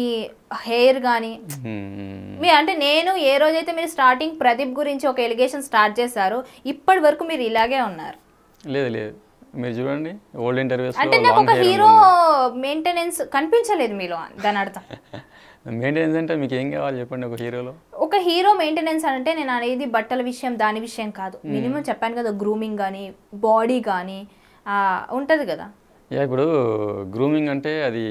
హెయిర్ కానీ. మ్మ్. మీ అంటే నేను ఏ రోజైతే మీరు స్టార్టింగ్ ప్రదీప్ గురించి ఒక ఎలిగేషన్ స్టార్ట్ చేశారో ఇప్పటి వరకు మీరు ఇలాగే ఉన్నారు. లేదు లేదు. మీరు చూడండి ఓల్డ్ ఇంటర్వ్యూస్ అంటే నాకు ఒక హీరో మెయింటెనెన్స్ కనిపించలేదు మీలో దాని అర్థం. మెయింటెనెన్స్ అంటే మీకు ఏం కావాలి చెప్పండి ఒక హీరోలో ఒక హీరో మెయింటెనెన్స్ అంటే నేను అనేది బట్టల విషయం దాని విషయం కాదు. మినిమం చెప్పాను కదా గ్రూమింగ్ కానీ బాడీ కానీ ఉంటుంది కదా. యా ఇప్పుడు గ్రూమింగ్ అంటే అది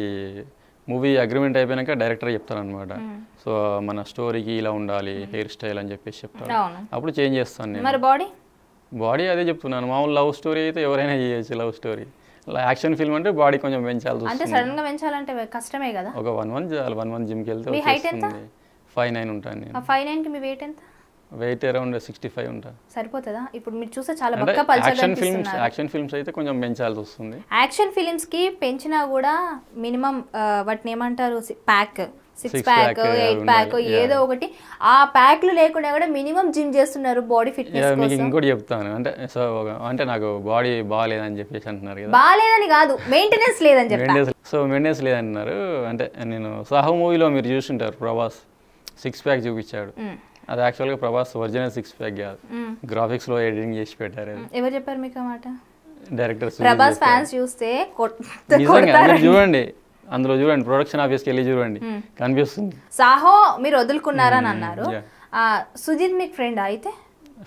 మూవీ అగ్రిమెంట్ అయిపోయాక డైరెక్టర్ చెప్తారనమాట సో మన స్టోరీకి ఇలా ఉండాలి హెయిర్ స్టైల్ అని చెప్పేసి చెప్తారు అవును. అప్పుడు చేంజ్ చేస్తాను నేను. మరి బాడీ బాడీ అదే చెప్తున్నాను. మామూలు లవ్ స్టోరీ అయితే ఎవరైనా చేయొచ్చు లవ్ స్టోరీ యాక్షన్ ఫిల్మ్ అంటే బాడీ కొంచెం పెంచాల్సి అంటే సడన్గా పెంచాలంటే కష్టమే కదా? ఒక వన్ మంత్ చాలు వన్ మంత్ జిమ్కి వెళ్తే మీ height ఎంత? ఫైవ్ నైన్ ఉంటాను నేను. ఆ ఫైవ్ నైన్కి మీ వెయిట్ ఎంత? వెయిట్ అరౌండ్ సిక్స్టీ ఫైవ్ ఉంటా. సరిపోతుందా? ఇప్పుడు మీరు చూస్తే చాలా బక్క పల్చగా యాక్షన్ ఫిల్మ్స్ యాక్షన్ ఫిల్మ్స్ అయితే కొంచెం పెంచాల్సి వస్తుంది. యాక్షన్ ఫిలిమ్స్కి పెంచినా కూడా మినిమం వాటిని ఏమంటారు pack. Six pack eight. Pack. ఏదో ఒకటి. ఆ ప్యాక్లు లేకుండా కూడా మినిమం జిమ్ చేస్తున్నారు బాడీ ఫిట్నెస్ మీకు ఇంకోటి చెప్తాను. అంటే సో అంటే నాకు బాడీ బాగాలేదని చెప్పేసి అంటున్నారు కదా. బాగాలేదని కాదు మెయింటెనెన్స్ లేదని మెయింటెన్స్ సో మెయింటెన్స్ లేదంటున్నారు అంటే నేను సాహో మూవీలో మీరు చూస్తుంటారు ప్రభాస్. సిక్స్ ప్యాక్ చూపించాడు. మ్మ్. అది యాక్చువల్గా ప్రభాస్ ఒరిజినల్ సిక్స్ ప్యాక్ కాదు. మ్మ్. గ్రాఫిక్స్లో ఎడిటింగ్ చేసి పెట్టారు అది. ఎవరు చెప్పారు మీకు ఆ మాట? డైరెక్టర్ ప్రభాస్ ఫ్యాన్స్ చూస్తే చూడండి. అందులో చూడండి ప్రొడక్షన్ ఆఫీస్కి వెళ్ళి చూడండి. కనిపిస్తుంది. సాహో మీరు వదులుకున్నారని అన్నారు. yeah. ఆ, సుజిత్ మీకు ఫ్రెండ్ అయితే?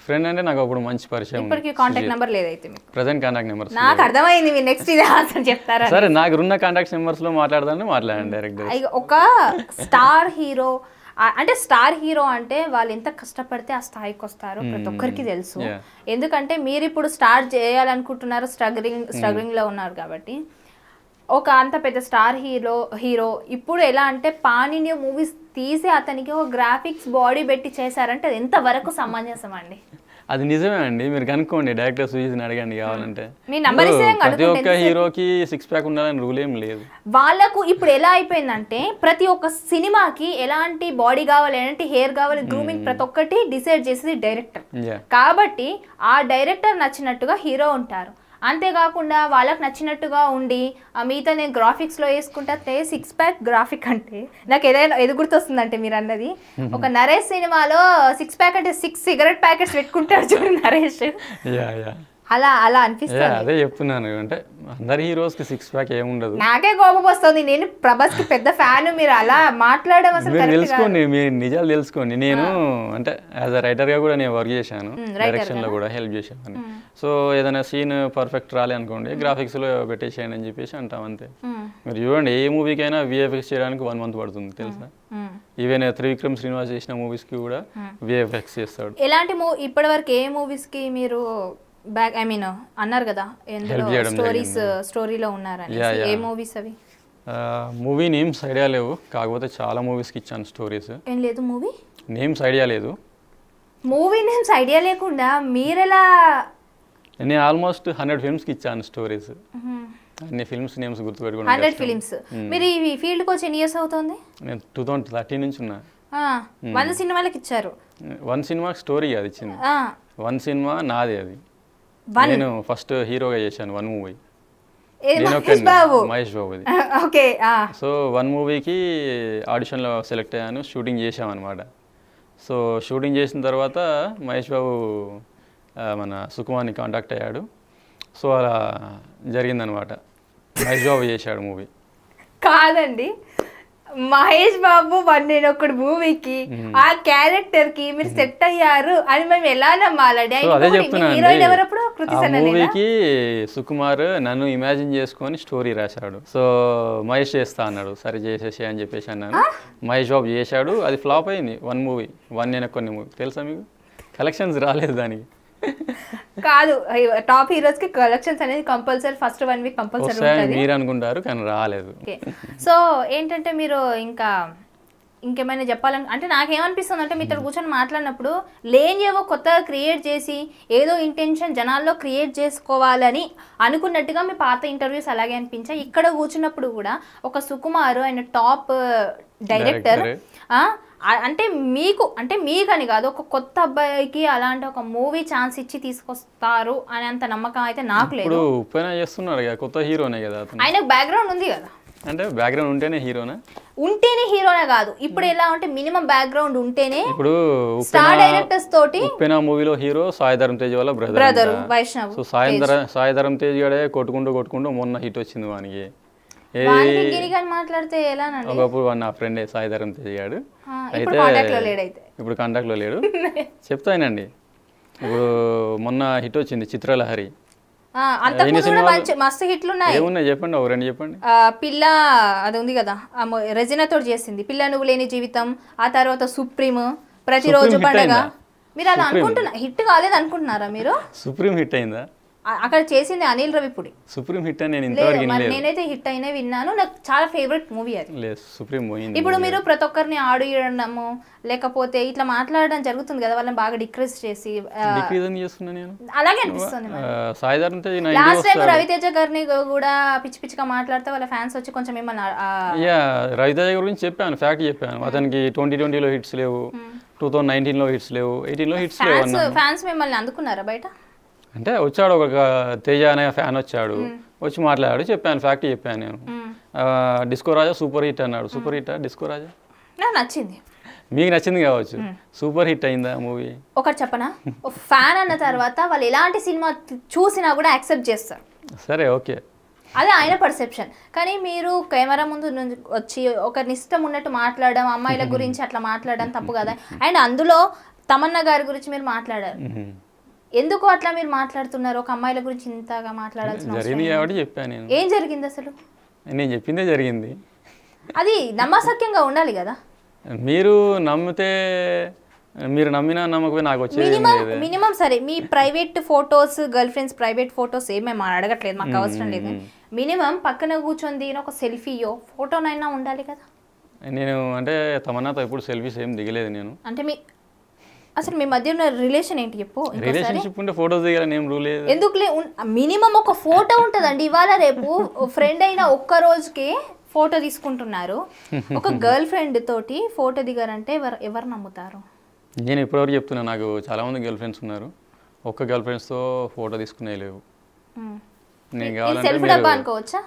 ఫ్రెండ్ అంటే నాకు అప్పుడు మంచి పరిచయం ఇప్పటికి కాంటాక్ట్ నెంబర్ లేదైతే మీకు. ప్రజెంట్ కాంటాక్ట్ నెంబర్స్ నాకు అర్థమైంది మీరు నెక్స్ట్ ఇది ఆన్సర్ చెప్తారా సరే నాకు ఉన్న కాంటాక్ట్ నెంబర్స్లో మాట్లాడదాన్ని మాట్లాడండి డైరెక్ట్ ఒక స్టార్ హీరో అంటే స్టార్ హీరో అంటే వాళ్ళు ఎంత కష్టపడితే ఆ స్థాయికి వస్తారో ప్రతి ఒక్కరికి తెలుసు. ఎందుకంటే మీరు ఇప్పుడు స్టార్ట్ చేయాలనుకుంటున్నారు స్ట్రగ్లింగ్ స్ట్రగ్లింగ్లో ఉన్నారు కాబట్టి. ఒక అంత పెద్ద స్టార్ హీరో హీరో ఇప్పుడు ఎలా అంటే పాన్ ఇండియా మూవీస్ తీసి అతనికి ఒక గ్రాఫిక్స్ బాడీ పెట్టి చేశారంటే అది ఎంత వరకు సమంజసం అండి? అది నిజమే అండి. మీరు కనుక్కోండి డైరెక్టర్ సుజీత్ని అడగండి కావాలంటే. ప్రతి ఒక్క హీరోకి సిక్స్ ప్యాక్ ఉండాలని రూల్ ఏం లేదు. వాళ్ళకు ఇప్పుడు ఎలా అయిపోయిందంటే ప్రతి ఒక్క సినిమాకి ఎలాంటి బాడీ కావాలి ఎలాంటి హెయిర్ కావాలి గ్రూమింగ్ ప్రతి ఒక్కటి డిసైడ్ చేసేది డైరెక్టర్. కాబట్టి ఆ డైరెక్టర్ నచ్చినట్టుగా హీరో ఉంటారు. అంతేకాకుండా వాళ్ళకి నచ్చినట్టుగా ఉండి మిగతా నేను గ్రాఫిక్స్లో వేసుకుంటే సిక్స్ ప్యాక్ గ్రాఫిక్ అంటే. నాకు ఏదైనా ఎది గుర్తొస్తుందంటే మీరు అన్నది ఒక నరేష్ సినిమాలో సిక్స్ ప్యాక్ అంటే సిక్స్ సిగరెట్ ప్యాకెట్స్ పెట్టుకుంటాడు చూడు నరేష్. అలా అలా అనిపిస్తుంది. అదే చెప్తున్నాను. అంటే అందరి హీరోస్కి సిక్స్ ప్యాక్ ఏముండదు నాకే కోపం వస్తుంది. నేను ప్రభాస్కి పెద్ద ఫ్యాన్. మీరు అలా మాట్లాడడం అసలు తెలుసుకోండి మీరు నిజాలు తెలుసుకోండి. నేను అంటే యాజ్ అ రైటర్గా కూడా నేను వర్క్ చేశాను. writer డైరెక్షన్లో కూడా హెల్ప్ చేశాను సో ఏదైనా సీన్ పర్ఫెక్ట్ రాలే అనుకోండి గ్రాఫిక్స్లో పెట్టేసేయండి అని చెప్పేసి అంటాం అంతే. మీరు చూడండి ఏ మూవీకైనా విఎఫ్ఎక్స్ చేయడానికి వన్ మంత్ పడుతుంది తెలుసా. ఈవెన్ త్రివిక్రమ్ శ్రీనివాస్ చేసిన మూవీస్కి కూడా విఎఫ్ఎక్స్ చేస్తాడు. ఎలాంటి ఇప్పటి వరకు ఏ మూవీస్కి మీరు బ్యాక్ ఐ మీన్ అన్నారు కదా స్టోరీస్ స్టోరీలో ఉన్నారని. Yeah, yeah. ఏ మూవీస్ అవి? మూవీ నేమ్స్ ఐడియా లేవు. కాకపోతే చాలా మూవీస్కి ఇచ్చాను స్టోరీస్ ఏం లేదు మూవీ నేమ్స్ ఐడియా లేదు. మూవీ నేమ్స్ ఐడియా లేకుండా మీరెలా నేను ఆల్మోస్ట్ హండ్రెడ్ ఫిల్మ్స్కి ఇచ్చాను స్టోరీస్ అన్ని ఫిల్మ్స్ నేమ్స్ గుర్తుపెట్టుకోండి హండ్రెడ్ ఫిలిమ్స్ మీరు ఈ ఫీల్డ్కి వచ్చి ఎన్ని ఇయర్స్ అవుతుంది? నేను టూ థౌజండ్ థర్టీ నుంచి ఉన్నా. వంద సినిమాలకు ఇచ్చారు. వన్ సినిమాకి స్టోరీ అది ఇచ్చింది. వన్ సినిమా నాది అది? నేను ఫస్ట్ హీరోగా చేశాను one movie. Mahesh Babu? Okay so one మూవీకి ఆడిషన్లో సెలెక్ట్ అయ్యాను షూటింగ్ చేసామన్నమాట సో షూటింగ్ చేసిన తర్వాత మహేష్ బాబు మన సుకుమార్ని కాంటాక్ట్ అయ్యాడు. సో అలా జరిగిందనమాట మహేష్ బాబు చేశాడు మూవీ. కాదండి మహేష్ బాబు వన్ నేను ఒకటి మూవీకి ఆ క్యారెక్టర్కి మీరు సెట్ అయ్యారు అని మేము ఎలా నమ్మాలండి? హీరోయిన్ ఎవరప్పుడు? మూవీకి సుకుమార్ నన్ను ఇమాజిన్ చేసుకొని స్టోరీ రాశాడు. సో మహేష్ చేస్తా అన్నాడు. సరే చేసేసి అని చెప్పేసి అన్నాను. మహేష్ బాబు చేశాడు. అది ఫ్లాప్ అయింది. వన్ మూవీ వన్ నేను కొన్ని మూవీ తెలుసా మీకు? కలెక్షన్స్ రాలేదు దానికి. కాదు టాప్ హీరోస్కి కలెక్షన్స్ అనేది compulsory first one week compulsory ఉంటుంది. మీరు అనుకుంటారు కానీ రాలేదు. సో ఏంటంటే మీరు ఇంకా ఇంకేమైనా చెప్పాలని అంటే నాకేమనిపిస్తుంది అంటే మీతో కూర్చొని మాట్లాడినప్పుడు లేనియేవో కొత్తగా క్రియేట్ చేసి ఏదో ఇంటెన్షన్ జనాల్లో క్రియేట్ చేసుకోవాలని అనుకున్నట్టుగా మీ పాత ఇంటర్వ్యూస్ అలాగే అనిపించాయి. ఇక్కడ కూర్చున్నప్పుడు కూడా ఒక సుకుమారు ఆయన టాప్ డైరెక్టర్ అంటే మీకు అంటే మీకని కాదు ఒక కొత్త అబ్బాయికి అలాంటి ఒక మూవీ ఛాన్స్ ఇచ్చి తీసుకొస్తారు అనే అంత నమ్మకం అయితే నాకు లేదు. ఇప్పుడు ఉప్పెన చేస్తున్నాడు కదా కొత్త హీరోనే కదా ఆయనకు బ్యాక్గ్రౌండ్ ఉంది కదా. అంటే బ్యాక్గ్రౌండ్ ఉంటేనే హీరోనా? ఉంటేనే హీరోనే కాదు. ఇప్పుడు ఎలా అంటే మినిమం బ్యాక్గ్రౌండ్ ఉంటేనే ఇప్పుడు స్టార్ డైరెక్టర్స్ తోటి ఉప్పెన మూవీలో హీరో సాయి ధరం తేజ్ వాళ్ళ brother brother Vaishnav so Sai Dhara Sai Dharam Tej గడే కొట్టుకుంటూ కొట్టుకుంటూ మొన్న హిట్ వచ్చింది వానికి. మాట్లాడితే ఎలానండి? ఒకప్పుడు నా ఫ్రెండే సాయి ధరం తేజ్ గాడు. ఆ, ఇప్పుడు కాంటాక్ట్లో లేడు. చెప్తానండి ఇప్పుడు మొన్న హిట్ వచ్చింది చిత్రలహరి మస్తు హిట్లు ఉన్నాయి చెప్పండి ఒక రెండు చెప్పండి. పిల్ల అది ఉంది కదా రెజినాతో చేసింది. పిల్ల నువ్వు లేని జీవితం ఆ తర్వాత సుప్రీం ప్రతిరోజు పండగ? మీరు అలా అనుకుంటున్నా హిట్ కాలేదు అనుకుంటున్నారా మీరు? సుప్రీం హిట్ అయిందా? అక్కడ చేసింది అనిల్ రవిపుడి సుప్రీం హిట్ అని నేను ఇంతవరకు నేనైతే హిట్ అయినా విన్నాను. నాకు చాలా ఫేవరెట్ మూవీ అది. లేదు సుప్రీం పోయింది. ఇప్పుడు మీరు ప్రతి ఒక్కరిని ఆడియడము లేకపోతే ఇట్లా మాట్లాడడం జరుగుతుంది కదా వాళ్ళని బాగా డిక్రెస్ చేసి నేను? అలాగే అనిపిస్తుంది లాస్ట్ టైం రవితేజ గారిని కూడా పిచ్చి పిచ్చిగా మాట్లాడితే వాళ్ళ ఫ్యాన్స్ వచ్చి కొంచెం మిమ్మల్ని రవితేజ గురించి చెప్పాను ఫ్యాక్ట్ చెప్పాను. అతనికి ట్వంటీ ట్వంటీలో హిట్స్ లేవు. టూ థౌజండ్ నైన్టీన్లో హిట్స్ లేవు. ఎయిటీన్లో హిట్స్ లేవు ఫ్యాన్స్ మిమ్మల్ని అందుకున్నారా బయట? అంటే వచ్చాడు ఒక తేజ అనే ఫ్యాన్ వచ్చాడు. వచ్చి మాట్లాడాడు చెప్పాను ఫ్యాక్ట్ చెప్పాను నేను. డిస్కో రాజా సూపర్ హిట్ అన్నాడు. Super hit Disco Raja? నచ్చింది. మీకు నచ్చింది కావచ్చు. సూపర్ హిట్ అయిందా మూవీ ఒకటి చెప్పనా? ఫ్యాన్ అన్న తర్వాత వాళ్ళు ఎలాంటి సినిమా చూసినా కూడా యాక్సెప్ట్ చేస్తారు. సరే ఓకే. అదే ఆయన పర్సెప్షన్ కానీ మీరు కెమెరా ముందు వచ్చి ఒకరిని ఇష్టం ఉన్నట్టు మాట్లాడడం అమ్మాయిల గురించి అట్లా మాట్లాడడం తప్పు కదా. అండ్ అందులో తమన్నా గారి గురించి మీరు మాట్లాడారు. ఎందుకు అట్లా మీరు మాట్లాడుతున్నారు? ఒక అమ్మాయిల గురించి ఇంతగా మాట్లాడాల్సిన అవసరం జరిగింది కాబట్టి చెప్పాను నేను. ఏం జరిగింది అసలు? నేను చెప్పిందే జరిగింది. అది నమ్మసక్యంగా ఉండాలి కదా. మీరు నమ్మితే మీరు నమ్మినా నమ్మకపోయి నాకు వచ్చేది మినిమం సరే మీ private photos girl friends private photos ఏం మేము అడగట్లేదు మాకు అవసరం లేదు. మినిమం పక్కన కూర్చొని దిగిన ఒక సెల్ఫీయో ఫోటోనైనా ఉండాలి కదా. నేను అంటే తమన్నాతో ఎప్పుడు సెల్ఫీస్ ఏం దిగలేదు నేను. అంటే మీ అసలు మీ మధ్య ఉన్న రిలేషన్ ఏంటి చెప్పు రిలేషన్షిప్ ఉంటే ఫొటోస్ దిగాలని ఏం రూల్ లేదు. ఎందుకులే? మినిమం ఒక ఫోటో ఉంటుందండి. ఇవాళ రేపు ఫ్రెండ్ అయిన ఒక్క రోజుకి ఫోటో తీసుకుంటున్నారు. ఒక గర్ల్ ఫ్రెండ్ తోటి ఫోటో దిగారంటే ఎవరు ఎవరు నమ్ముతారు? నేను ఇప్పటివరకు చెప్తున్నా నాకు చాలా మంది గర్ల్ ఫ్రెండ్స్ ఉన్నారు. ఒక్క గర్ల్ ఫ్రెండ్స్తో ఫోటో తీసుకునే లేవు. నేను కావాలంటే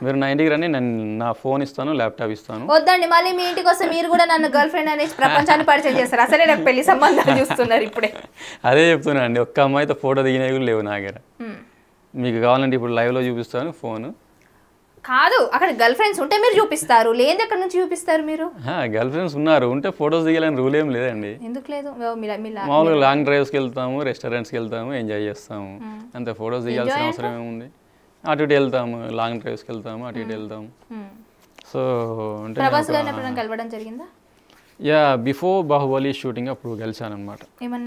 మీరు నా ఇంటికి రండి నేను నా ఫోన్ ఇస్తాను ల్యాప్టాప్ ఇస్తాను. వద్దండి మళ్ళీ మీ ఇంటికి వస్తే మీరు కూడా నన్ను గర్ల్ ఫ్రెండ్ అనేసి ప్రపంచాన్ని పరిచయం చేస్తారు. అసలే నాకు పెళ్ళి సంబంధాలు చూస్తున్నారు ఇప్పుడే. అదే చెప్తున్నా అండి ఒక్క అమ్మాయితో ఫోటో దిగినవి కూడా లేవు నా దగ్గర. మీకు కావాలంటే ఇప్పుడు లైవ్లో చూపిస్తాను ఫోన్ కాదు అక్కడ గర్ల్ ఫ్రెండ్స్ ఉంటే మీరు చూపిస్తారు. లేదు ఎక్కడి నుంచి చూపిస్తారు మీరు? గర్ల్ ఫ్రెండ్స్ ఉన్నారు. ఉంటే ఫొటోస్ దిగాలని రూల్ ఏం లేదండి. ఎందుకు లేదు? మామూలుగా లాంగ్ డ్రైవ్స్కి వెళ్తాము రెస్టారెంట్స్కి వెళ్తాము ఎంజాయ్ చేస్తాము. అంతే ఫొటోస్ దిగాల్సిన అవసరం ఏముంది? అటు ఇటు వెళ్తాము లాంగ్ డ్రైవ్స్కి వెళ్తాము అటు ఇటు వెళ్తాము. మ్మ్. సో అంటే కలవడం జరిగిందా? యా బిఫోర్ బాహుబలి షూటింగ్ అప్పుడు కలిసాను అనమాట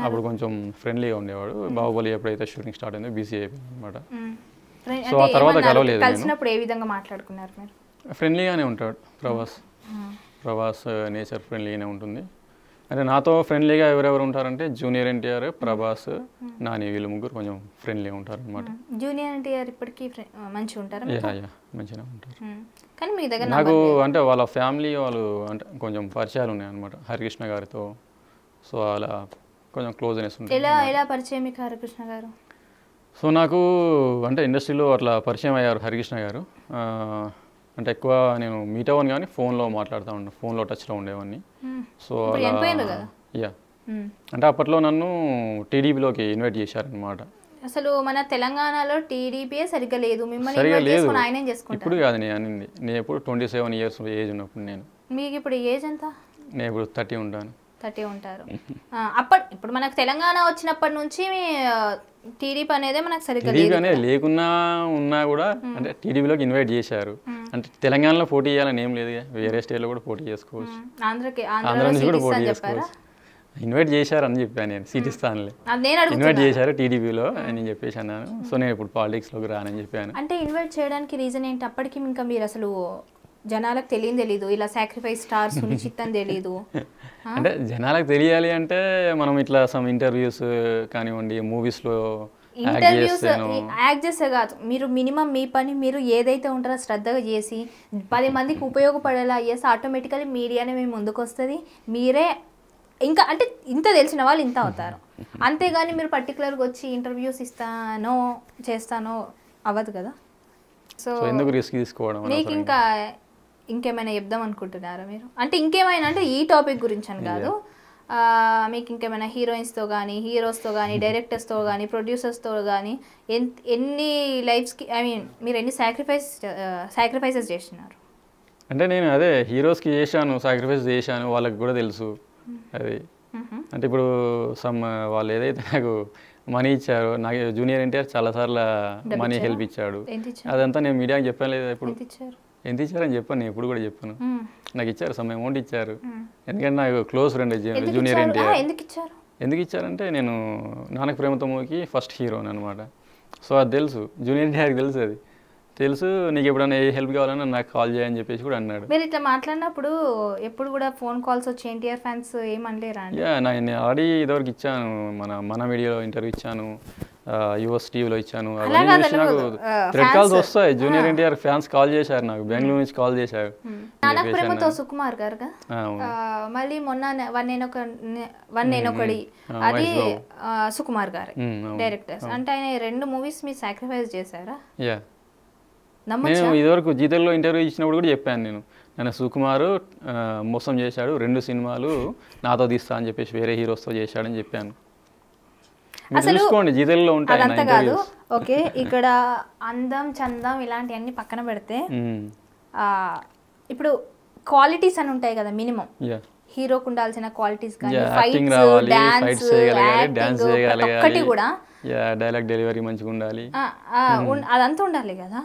అప్పుడు కొంచెం ఫ్రెండ్లీగా ఉండేవాడు. బాహుబలి ఎప్పుడైతే షూటింగ్ స్టార్ట్ అయిందో బీసీ అయిపోయింది అనమాట సో ఆ తర్వాత? కలవలేదు. కలిసినప్పుడు ఏ విధంగా మాట్లాడుకున్నారు మీరు? ఫ్రెండ్లీగానే ఉంటాడు ప్రభాస్. ప్రభాస్ నేచర్ ఫ్రెండ్లీగానే ఉంటుంది. అంటే నాతో ఫ్రెండ్లీగా ఎవరెవరు ఉంటారంటే జూనియర్ ఎన్టీఆర్ ప్రభాస్ నాని వీళ్ళు ముగ్గురు కొంచెం ఫ్రెండ్లీగా ఉంటారు అనమాట జూనియర్ ఎన్టీఆర్ ఇప్పటికీ మంచిగా ఉంటారా మీకు? యా యా మంచిగా ఉంటారు. కానీ మీ దగ్గర నాకు అంటే వాళ్ళ ఫ్యామిలీ వాళ్ళు అంటే కొంచెం పరిచయాలు ఉన్నాయి అనమాట హరికృష్ణ గారితో. సో అలా కొంచెం క్లోజ్నెస్ ఉంటుంది ఎలా ఎలా పరిచయం మీకు హరికృష్ణ గారు? సో నాకు అంటే ఇండస్ట్రీలో అట్లా పరిచయం అయ్యారు హరికృష్ణ గారు. అంటే ఎక్కువ నేను మీట్ అవ్వను కానీ ఫోన్లో మాట్లాడుతూ ఉన్నాను ఫోన్లో టచ్లో ఉండేవాడిని. సో? యా. అంటే అప్పట్లో నన్ను టీడీపీలోకి ఇన్వైట్ చేశారనమాట అసలు మన తెలంగాణలో టీడీపీ సరిగ్గా లేదు. మిమ్మల్ని ఆయనేం ఇప్పుడు కాదు నేను అనింది. నేను ఎప్పుడు ట్వంటీ సెవెన్ ఇయర్స్ ఏజ్ ఉన్నప్పుడు నేను. మీకు ఇప్పుడు ఏజ్ ఎంత? నేను ఇప్పుడు థర్టీ ఉంటాను. థర్టీ ఉంటారు. అప్పటి ఇప్పుడు మనకు తెలంగాణ వచ్చినప్పటి నుంచి టీడీపీ అనేది మనకు సరిగ్గా టీడీపీ లేదు అనేది లేకున్నా ఉన్నా కూడా అంటే టీడీపీలోకి ఇన్వైట్ చేశారు. అంటే తెలంగాణలో పోటీ చేయాలని ఏం లేదు వేరే స్టేట్లో కూడా పోటీ చేసుకోవచ్చు. ఆంధ్ర నుంచి కూడా పోటీ అని చేసుకోవచ్చు. ఇన్వైట్ చేశారని చెప్పాను నేను సీట్ ఇస్తానులే. అడుగుతున్నా. ఇన్వైట్ చేశారు టీడీపీలో నేను చెప్పేసి అన్నాను. సో నేను ఇప్పుడు పాలిటిక్స్లోకి రానని చెప్పాను. అంటే ఇన్వైట్ చేయడానికి రీజన్ ఏంటి? అప్పటికి ఇంకా మీరు అసలు జనాలకు తెలియని తెలీదు. ఇలా సాక్రిఫైస్ స్టార్ సునిశ్చిత్ అని తెలీదు? అంటే జనాలకు తెలియాలి అంటే మనం ఇట్లా సమ్ ఇంటర్వ్యూస్ కానివ్వండి మూవీస్లో ఇంటర్వ్యూస్ యాక్ట్ చేస్తే కాదు. మీరు మినిమం మీ పని మీరు ఏదైతే ఉంటారో శ్రద్ధగా చేసి పది మందికి ఉపయోగపడేలా చేసి ఆటోమేటికలీ మీడియానే మేము ముందుకు వస్తుంది మీరే ఇంకా అంటే ఇంత తెలిసిన వాళ్ళు ఇంత అవుతారు. అంతేగాని మీరు పర్టికులర్గా వచ్చి ఇంటర్వ్యూస్ ఇస్తానో చేస్తానో అవ్వదు కదా. సో ఎందుకు రిస్క్ తీసుకోవడం మీకు ఇంకా ఇంకేమైనా చెప్దాం అనుకుంటున్నారా మీరు? అంటే ఇంకేమైనా అంటే ఈ టాపిక్ గురించి అని కాదు. మీకు ఇంకేమైనా హీరోయిన్స్తో కానీ హీరోస్తో కానీ డైరెక్టర్స్తో కానీ ప్రొడ్యూసర్స్తో కానీ ఎన్ ఎన్ని లైఫ్స్కి ఐ మీన్ మీరు ఎన్ని సాక్రిఫైస్ సాక్రిఫైసెస్ చేస్తున్నారు అంటే నేను అదే హీరోస్కి చేశాను సాక్రిఫైస్ చేశాను వాళ్ళకి కూడా తెలుసు. అది. అంటే ఇప్పుడు సమ్ వాళ్ళు ఏదైతే నాకు మనీ ఇచ్చారో నాకు జూనియర్ ఎన్టీఆర్ చాలాసార్లు మనీ హెల్ప్ ఇచ్చాడు. అదంతా నేను మీడియాకి చెప్పాను లేదా ఇప్పుడు? ఎంత ఇచ్చారు ఎంత ఇచ్చారని చెప్పాను నేను ఇప్పుడు కూడా చెప్పాను. నాకు ఇచ్చారు సమ్ అమౌంట్ ఇచ్చారు. ఎందుకంటే నాకు క్లోజ్ ఫ్రెండ్ జూనియర్ ఎన్టీఆర్. ఎందుకు ఇచ్చారు? ఎందుకు ఇచ్చారంటే నేను నాన్నకు ప్రేమతో మూవీకి ఫస్ట్ హీరోని అనమాట సో అది తెలుసు. జూనియర్ ఎన్టీఆర్కి తెలుసు అది. తెలుసు నీకు ఎప్పుడైనా ఏ హెల్ప్ కావాలన్నా నాకు కాల్ చేయని చెప్పేసి కూడా అన్నాడు. మీరు ఇట్లా మాట్లాడినప్పుడు ఎప్పుడు కూడా ఫోన్ కాల్స్ వచ్చి ఎన్టీఆర్ ఫ్యాన్స్ ఏమనలేరా యా నేను ఆల్రెడీ ఇదివరకు ఇచ్చాను. మన మన మీడియాలో ఇంటర్వ్యూ ఇచ్చాను. యుఎస్ టీవీలో ఇచ్చాను. అవన్నీ చూసి నాకు థ్రెడ్ కాల్స్ వస్తాయి. జూనియర్ ఎన్టీఆర్ ఫ్యాన్స్ కాల్ చేశారు నాకు. బెంగళూరు నుంచి కాల్ చేశారు. ప్రేమతో సుకుమార్ గారు మళ్ళీ మొన్న వన్ నేను ఒక వన్ నేను ఒకడి. అది సుకుమార్ గారు. డైరెక్టర్స్ అంటే ఆయన రెండు మూవీస్ మీరు సాక్రిఫైస్ చేశారా? యా నేను ఇదివరకు జీతల్లో ఇంటర్వ్యూ ఇచ్చినప్పుడు కూడా చెప్పాను నేను. నన్ను సుకుమారు మోసం చేశాడు. రెండు సినిమాలు నాతో తీస్తా అని చెప్పేసి వేరే హీరోస్తో చేశాడని చెప్పాను. అసలు అదంతా కాదు. ఓకే ఇక్కడ అందం చందం ఇలాంటివన్నీ పక్కన పెడితే ఇప్పుడు క్వాలిటీస్ అని ఉంటాయి కదా మినిమం. హీరోకు ఉండాల్సిన క్వాలిటీస్ ఒక్కటి. కూడా. డైలాగ్ డెలివరీ మంచిగా ఉండాలి. అదంతా ఉండాలి కదా.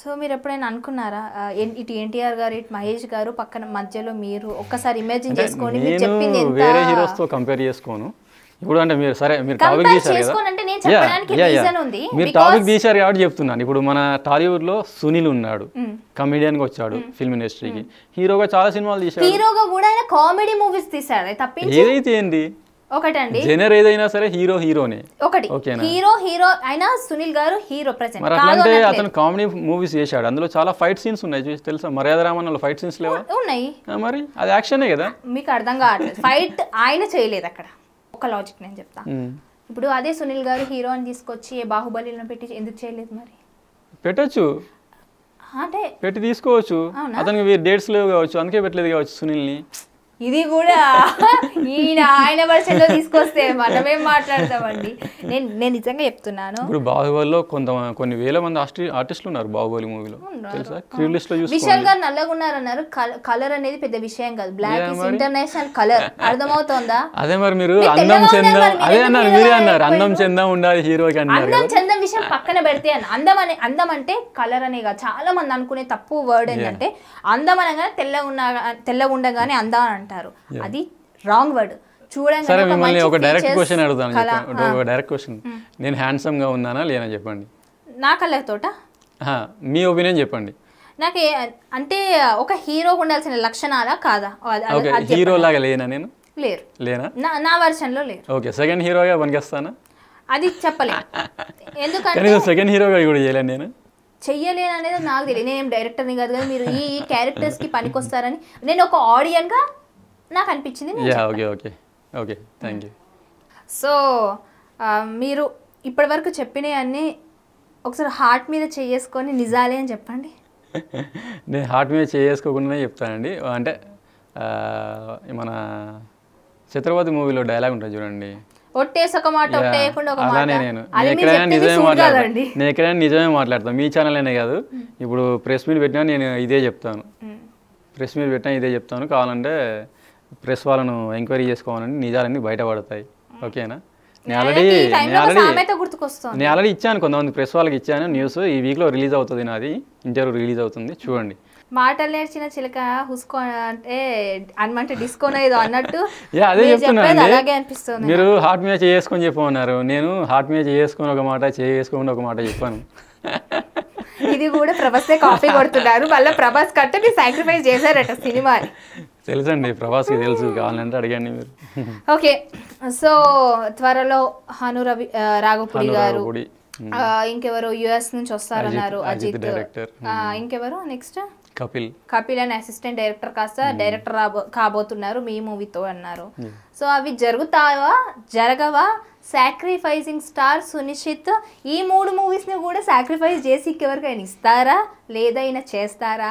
సో మీరు ఎప్పుడైనా అనుకున్నారా? ఇటు ఎన్టీఆర్ గారు ఇటు మహేష్ గారు పక్కన మధ్యలో మీరు ఒక్కసారి ఇమాజిన్ చేసుకోండి వేరే హీరోస్తో కంపేర్ చేసుకోను. ఇప్పుడు అంటే మీరు సరే మీరు టాపిక్ తీశారు కదా. మీరు టాపిక్ తీశారు కాబట్టి చెప్తున్నాను. ఇప్పుడు మన టాలీవుడ్లో సునీల్ ఉన్నాడు. కమిడియన్గా వచ్చాడు ఫిల్మ్ ఇండస్ట్రీకి హీరోగా చాలా సినిమాలు తీశాడు. హీరోగా కూడా ఆయన కామెడీ మూవీస్ తీశాడు తప్పించి ఏదైతే ఏంటి ఒకటండి. జెనర్ ఏదైనా సరే హీరో హీరోనే. ఒకటి? హీరో హీరో అయినా సునీల్ గారు హీరో ప్రెసెంట్ మరి అనట్లేదు. అతను కామెడీ మూవీస్ చేశాడు. అందులో చాలా ఫైట్ సీన్స్ ఉన్నాయి. చూసి తెలుసా? మర్యాద రామన్లో ఫైట్ సీన్స్ లేవా? ఉన్నాయి. మరి? అది యాక్షనే కదా. మీకు అర్థం కావట్లేదు. ఫైట్ ఆయన చేయలేదు అక్కడ. ఒక లాజిక్ నేను చెప్తా. ఇప్పుడు అదే సునీల్ గారు హీరో అని తీసుకొచ్చి బాహుబలిలో పెట్టి ఎందుకు చేయలేదు మరి? పెట్టొచ్చు. అంటే పెట్టి తీసుకోవచ్చు? అతనికి డేట్స్ లేవు కావచ్చు అందుకే పెట్టలేదు కావచ్చు సునీల్ని. ఇది కూడా ఈయన ఆయన వర్షన్లో తీసుకొస్తే మనమేం మాట్లాడతామండి? నేను నేను నిజంగా చెప్తున్నాను. ఇప్పుడు బాహుబలిలో కొంత కొన్ని వేల మంది ఆర్టి ఆర్టిస్టులు ఉన్నారు బాహుబలి మూవీలో. తెలుసా? లో విశాల్ గారు నల్లగా ఉన్నారన్నారు. కలర్ అనేది పెద్ద విషయం కాదు. బ్లాక్ ఇస్ ఇంటర్నేషనల్ కలర్ అర్థమవుతోందా? అదే మరి మీరు అందం చెందం ఉన్నారు అదే అన్నారు మీరే అన్నారు. అందం? చెందం ఉండాలి హీరోకి అన్నారు అందం చందం విషయం పక్కన పెడితే అందం అనే అందం అంటే కలర్ అనే కాదు. చాలా మంది అనుకునే తప్పు వర్డ్ ఏంటంటే అందం అనగానే తెల్లగా ఉన్న తెల్లగా ఉండగానే అందం అంటారు. అది రాంగ్ వర్డ్ చూడంగానే సరే మిమ్మల్ని ఒక డైరెక్ట్ క్వశ్చన్ అడుగుతాను డైరెక్ట్ క్వశ్చన్ నేను హ్యాండ్సమ్గా ఉన్నానా లేనా చెప్పండి. నా కళ్ళ తోట? మీ ఒపీనియన్ చెప్పండి. నాకు అంటే ఒక హీరోకి ఉండాల్సిన లక్షణాలా కాదా? హీరో లాగా లేనా నేను? లేరు. లేనా? నా నా వర్షన్లో లేరు. ఓకే సెకండ్ హీరోగా పనికొస్తానా? అది చెప్పలేను ఎందుకంటే సెకండ్ హీరోగా కూడా చేయలేను నేను. చెయ్యలేను అనేది నాకు తెలియదు. నేను డైరెక్టర్ని కాదు కదా మీరు ఈ ఈ క్యారెక్టర్స్కి పనికొస్తారని. నేను ఒక ఆడియన్గా నాకు అనిపించింది yeah okay okay okay thank you so మీరు ఇప్పటివరకు చెప్పినవన్నీ ఒకసారి హార్ట్ మీద చేసుకొని నిజాలే అని చెప్పండి. నేను హార్ట్ మీద చేసుకోకుండానే చెప్తానండి. అంటే మన ఛత్రపతి మూవీలో డైలాగ్ ఉంటుంది చూడండి. ఒక మాట అలానే నేను. ఎక్కడైనా నిజమే మాట్లాడతాను నేను ఎక్కడైనా నిజమే మాట్లాడతాను మీ ఛానల్ అనే కాదు. ఇప్పుడు ప్రెస్ మీట్ పెట్టినా నేను ఇదే చెప్తాను. ప్రెస్ మీట్ పెట్టినా ఇదే చెప్తాను. కావాలంటే ప్రెస్ వాళ్ళను ఎంక్వైరీ చేసుకోవాలని నిజాలన్నీ బయటపడతాయి. ఓకేనా? నేను ఆల్రెడీ నేను ఆల్రెడీ నేను ఆల్రెడీ ఇచ్చాను కొంతమంది ప్రెస్ వాళ్ళకి ఇచ్చాను. న్యూస్ ఈ వీక్లో రిలీజ్ అవుతుంది నాది. ఇంటర్వ్యూ రిలీజ్ అవుతుంది. చూడండి. మాటలు నేర్చిన చిలక హుస్కో అంటే అనమంటే డిస్కోనో ఏదో అన్నట్టు అదే మీరు చెప్తున్నా చెప్పేది అండి. అలాగే అనిపిస్తుంది. మీరు హార్ట్ మీద చేసుకొని చెప్పమన్నారు. నేను హార్ట్ మీద చేసుకొని ఒక మాట చేసుకోకుండా ఒక మాట చెప్పాను. ఇది కూడా ప్రభాస్ కాపీ కొడుతున్నారు. మళ్ళీ ప్రభాస్ కట్ట మీరు సాక్రిఫైస్ చేశారట సినిమా తెలుసండి ప్రభాస్కి తెలుసు కావాలంటే అడగండి మీరు. ఓకే సో త్వరలో హను రవి రాఘపుడి గారు. ఇంకెవరు యుఎస్ నుంచి వస్తారన్నారు అజిత్- డైరెక్టర్. ఇంకెవరు నెక్స్ట్? కపిల్. కపిల్ అని అసిస్టెంట్ డైరెక్టర్ కాస్త డైరెక్టర్ కాబోతున్నారు మీ మూవీతో అన్నారు. సో అవి జరుగుతావా? జరగవా? Sacrificing star Sunishchit. ఈ మూడు మూవీస్ని కూడా సాక్రిఫైస్ చేసి ఎవరికైనా ఇస్తారా? లేదా ఈయన చేస్తారా?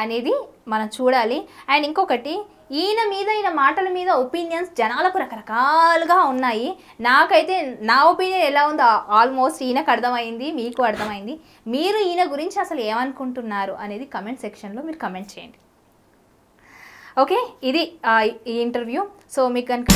అనేది మనం చూడాలి. అండ్ ఇంకొకటి ఈయన మీద ఈయన మాటల మీద ఒపీనియన్స్ జనాలకు రకరకాలుగా ఉన్నాయి. నాకైతే నా ఒపీనియన్ ఎలా ఉందో ఆల్మోస్ట్ ఈయనకు అర్థమైంది మీకు అర్థమైంది. మీరు ఈయన గురించి అసలు ఏమనుకుంటున్నారు అనేది కమెంట్ సెక్షన్లో మీరు కమెంట్ చేయండి. ఓకే? ఇది ఈ ఇంటర్వ్యూ సో మీకు కనుక